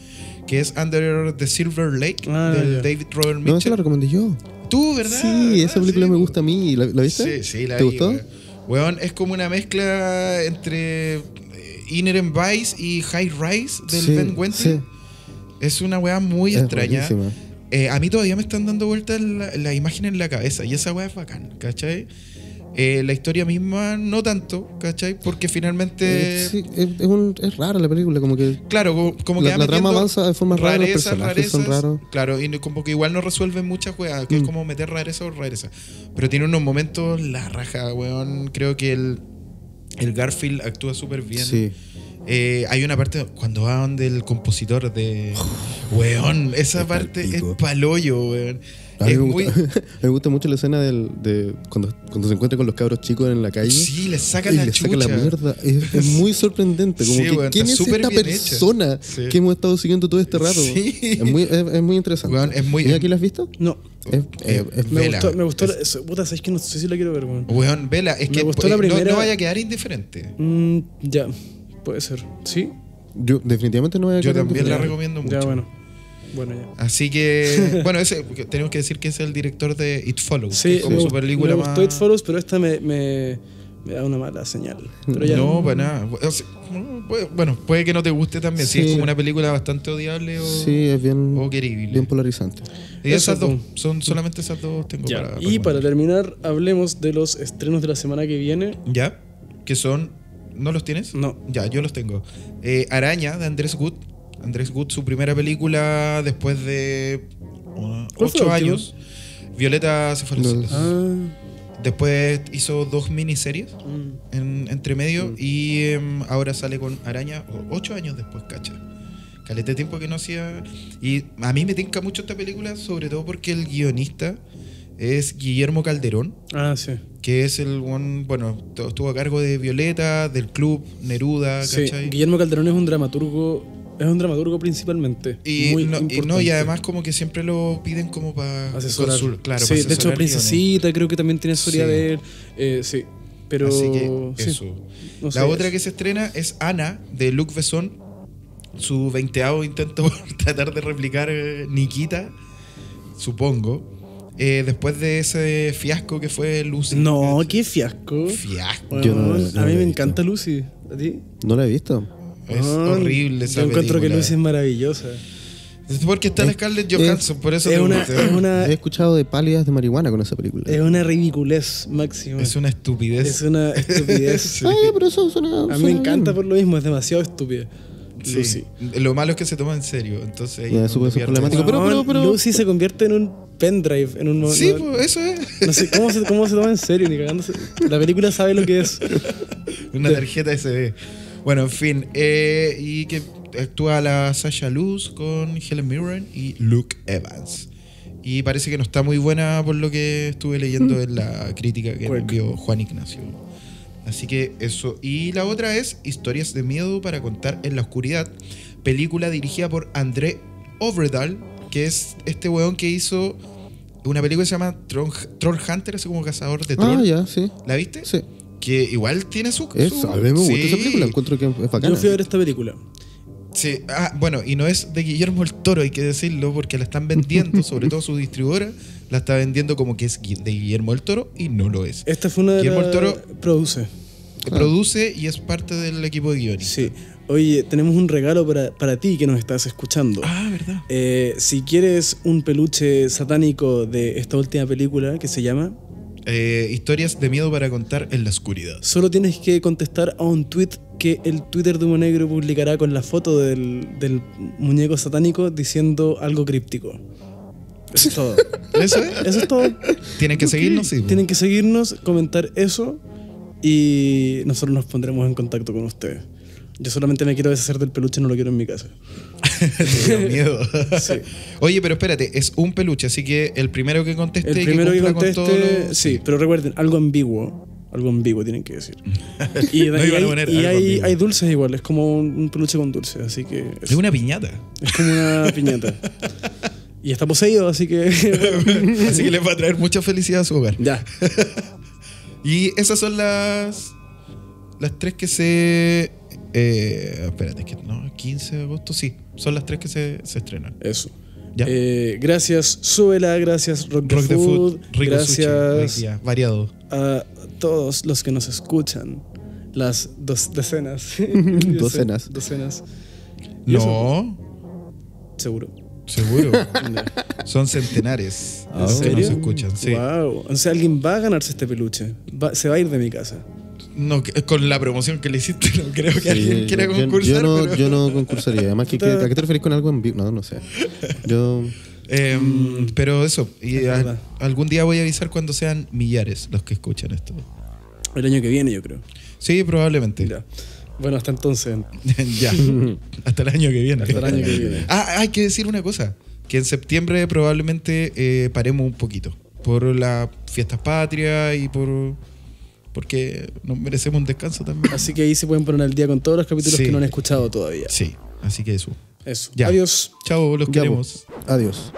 que es Under the Silver Lake Ah, del. David Robert No, esa Mitchell. la recomendé yo. Tú, ¿verdad? Sí, esa ¿Verdad? película Sí, me gusta a mí. ¿La, la viste? Sí, sí, la ¿Te vi, gustó? weón. Weón, es como una mezcla entre eh, Inherent Vice y High Rise del Sí, Ben Wentworth. sí. Es una weá muy Es extraña. buenísima. Eh, a mí todavía me están dando vueltas la, la imagen en la cabeza y esa weá es bacán, ¿cachai? Eh, la historia misma no tanto, ¿cachai? Porque finalmente... Eh, sí, es, es un- es rara la película, como que. Claro, como, como que La- trama avanza de forma rara, los personajes son raros. Claro, y como que igual no resuelven muchas weas, que es Mm. como meter rareza o rareza. Pero tiene unos momentos la raja, weón. Creo que el, el Garfield actúa súper bien. Sí. Eh, hay una parte cuando va donde el compositor de. Weón, esa Es parte es palollo, weón. A mí, Es me muy. gusta, a mí me gusta mucho la escena del, de cuando, cuando se encuentra con los cabros chicos en la calle. Sí, le saca y la le chucha. saca la mierda. Es, es muy sorprendente. Como Sí, que, weón, ¿quién es esta persona Sí. que hemos estado siguiendo todo este rato? Sí. Es, muy, es, es muy interesante. Es muy- ¿Y aquí la has visto? No. Es, eh, es- Me gustó, me gustó. Es- puta, sabes que no sé si la quiero ver, weón. Weón, vela, es Me que gustó la no- primera- no, vaya a quedar indiferente. Mm, ya, puede ser. ¿Sí? yo definitivamente no voy a Yo quedar también la recomiendo mucho. Ya, bueno. Bueno, ya. Así que, bueno, ese, tenemos que decir que es el director de It Follows. que Sí, es como me, su película me más. gustó It Follows, pero esta me, me, me da una mala señal. Pero ya no, para nada. O sea, no, bueno, puede que no te guste también. Si Sí. es como una película bastante odiable o, Sí, es bien, o querible. bien polarizante. y esas Eso, dos. pues. Son solamente esas dos tengo Ya, para. y para terminar, hablemos de los estrenos de la semana que viene. ¿Ya? Que son. ¿No los tienes? No. Ya, yo los tengo. Eh, Araña de Andrés Wood. Andrés Wood, su primera película después de uh, ¿Cuál fue ocho años. Violeta se fue a los. Ah, Después hizo dos miniseries mm. en, entre medio Mm. y em, ahora sale con Araña ocho años después, cacha. Calete tiempo que no hacía. Y a mí me tinca mucho esta película, sobre todo porque el guionista es Guillermo Calderón, ah, sí. que es el one, bueno, estuvo a cargo de Violeta, del club, Neruda, Sí, ¿cachai? Guillermo Calderón es un dramaturgo, es un dramaturgo principalmente. Y muy no, y no, y importante. además como que siempre lo piden como para asesorar. claro, sí, para de hecho, asesorar Princesita creo que también tiene historia Sí. de él. Eh, sí, pero. Así que sí, eso. no sé, La otra eso. que se estrena es Ana, de Luc Besson. Su veinteavo intento por tratar de replicar eh, Nikita, supongo. Eh, después de ese fiasco que fue Lucy. No, qué fiasco. Fiasco. Yo no- Weón, no a mí me encanta Lucy. ¿A ti? No la he visto. Es Weón, horrible esa Yo encuentro que. Lucy es maravillosa. Es porque está la Es- Scarlett Johansson, por eso Es te una, gusta. es, una, He escuchado de pálidas de marihuana con esa película. es una ridiculez máxima. Es una estupidez. Es una estupidez. Sí. Ay, pero eso suena. A mí suena me encanta bien. por lo mismo, es demasiado estúpida. Sí. Lucy. Lo malo es que se toma en serio. Entonces es eso pierde. problemático. pero- pero- pero- Lucy se convierte en un pendrive, en un Sí, no, pues, eso es. no sé cómo se, cómo se toma en serio, ni cagándose. La película sabe lo que es. Una tarjeta SD. Bueno, en fin. eh, y que actúa la Sasha Luz con Helen Mirren y Luke Evans. Y parece que no está muy buena por lo que estuve leyendo en la crítica que envió Juan Ignacio. Así que eso. Y la otra es Historias de miedo para contar en la oscuridad. Película dirigida por André Overdahl, que es este weón que hizo una película que se llama Troll, Troll Hunter, así como cazador de Ah, troll. ya, sí. ¿La viste? Sí. Que igual tiene su. A mí me gusta Sí. esa película, encuentro que es bacana. Yo fui a ver esta película. Sí, ah, bueno, y no es de Guillermo el Toro, hay que decirlo, porque la están vendiendo, sobre todo su distribuidora, la está vendiendo como que es de Guillermo el Toro y no lo es. Esta fue una de Guillermo del Toro. Produce. Produce y es parte del equipo de guionistas. Sí. Oye, tenemos un regalo para, para ti que nos estás escuchando. Ah, ¿verdad? Eh, si quieres un peluche satánico de esta última película que se llama, Eh, historias de miedo para contar en la oscuridad. solo tienes que contestar a un tweet que el Twitter de Humo Negro publicará con la foto del, del muñeco satánico diciendo algo críptico. Eso es todo. ¿Eso es? Eso es todo. Tienen que seguirnos, sí. Tienen que seguirnos, comentar eso y nosotros nos pondremos en contacto con ustedes. Yo solamente me quiero deshacer del peluche, no lo quiero en mi casa. Te dio miedo. Sí. Oye, pero espérate, es un peluche, así que el primero que conteste El primero que con conteste, todo lo- sí, pero recuerden, algo ambiguo. Algo ambiguo tienen que decir. Y, No y hay, poner y hay- dulces igual, es como un, peluche con dulce, así que es, Es una piñata. es como una piñata. Y está poseído, así que. Así que les va a traer mucha felicidad a su hogar. ya. Y esas son las. Las tres que se. Eh, espérate, que no, 15 de agosto, sí. Son las tres que se, se estrenan. Eso. Ya. Eh, gracias, Súbela, gracias, Rock, Rock the the Food. Food, rico sushi, hoy gracias día, variado. a todos los que nos escuchan. Las dos decenas. Docenas. Docenas. No, seguro. Seguro. Son centenares. Ah, que ¿En serio? nos escuchan. Sí. Wow. O sea, alguien va a ganarse este peluche. Va- se va a ir de mi casa. No, con la promoción que le hiciste, no creo que alguien Sí, quiera yo- concursar. Yo, no, pero- yo no concursaría. Además, ¿qué- qué- ¿a qué te referís con algo en vivo? No, no sé. Yo. Eh, pero eso, y es a- verdad. algún día voy a avisar cuando sean millares los que escuchan esto. El año que viene, yo creo. Sí, probablemente. Ya. Bueno, hasta entonces. ya. Hasta el año que viene. Hasta el año que viene. Ah, hay que decir una cosa. Que en septiembre probablemente eh, paremos un poquito. Por las fiestas patrias y por... Porque nos merecemos un descanso también. Así que ahí se pueden poner al día con todos los capítulos Sí. que no han escuchado todavía. Sí, así que eso. Eso. Ya. Adiós. Chao, los Ya, queremos. pues. Adiós.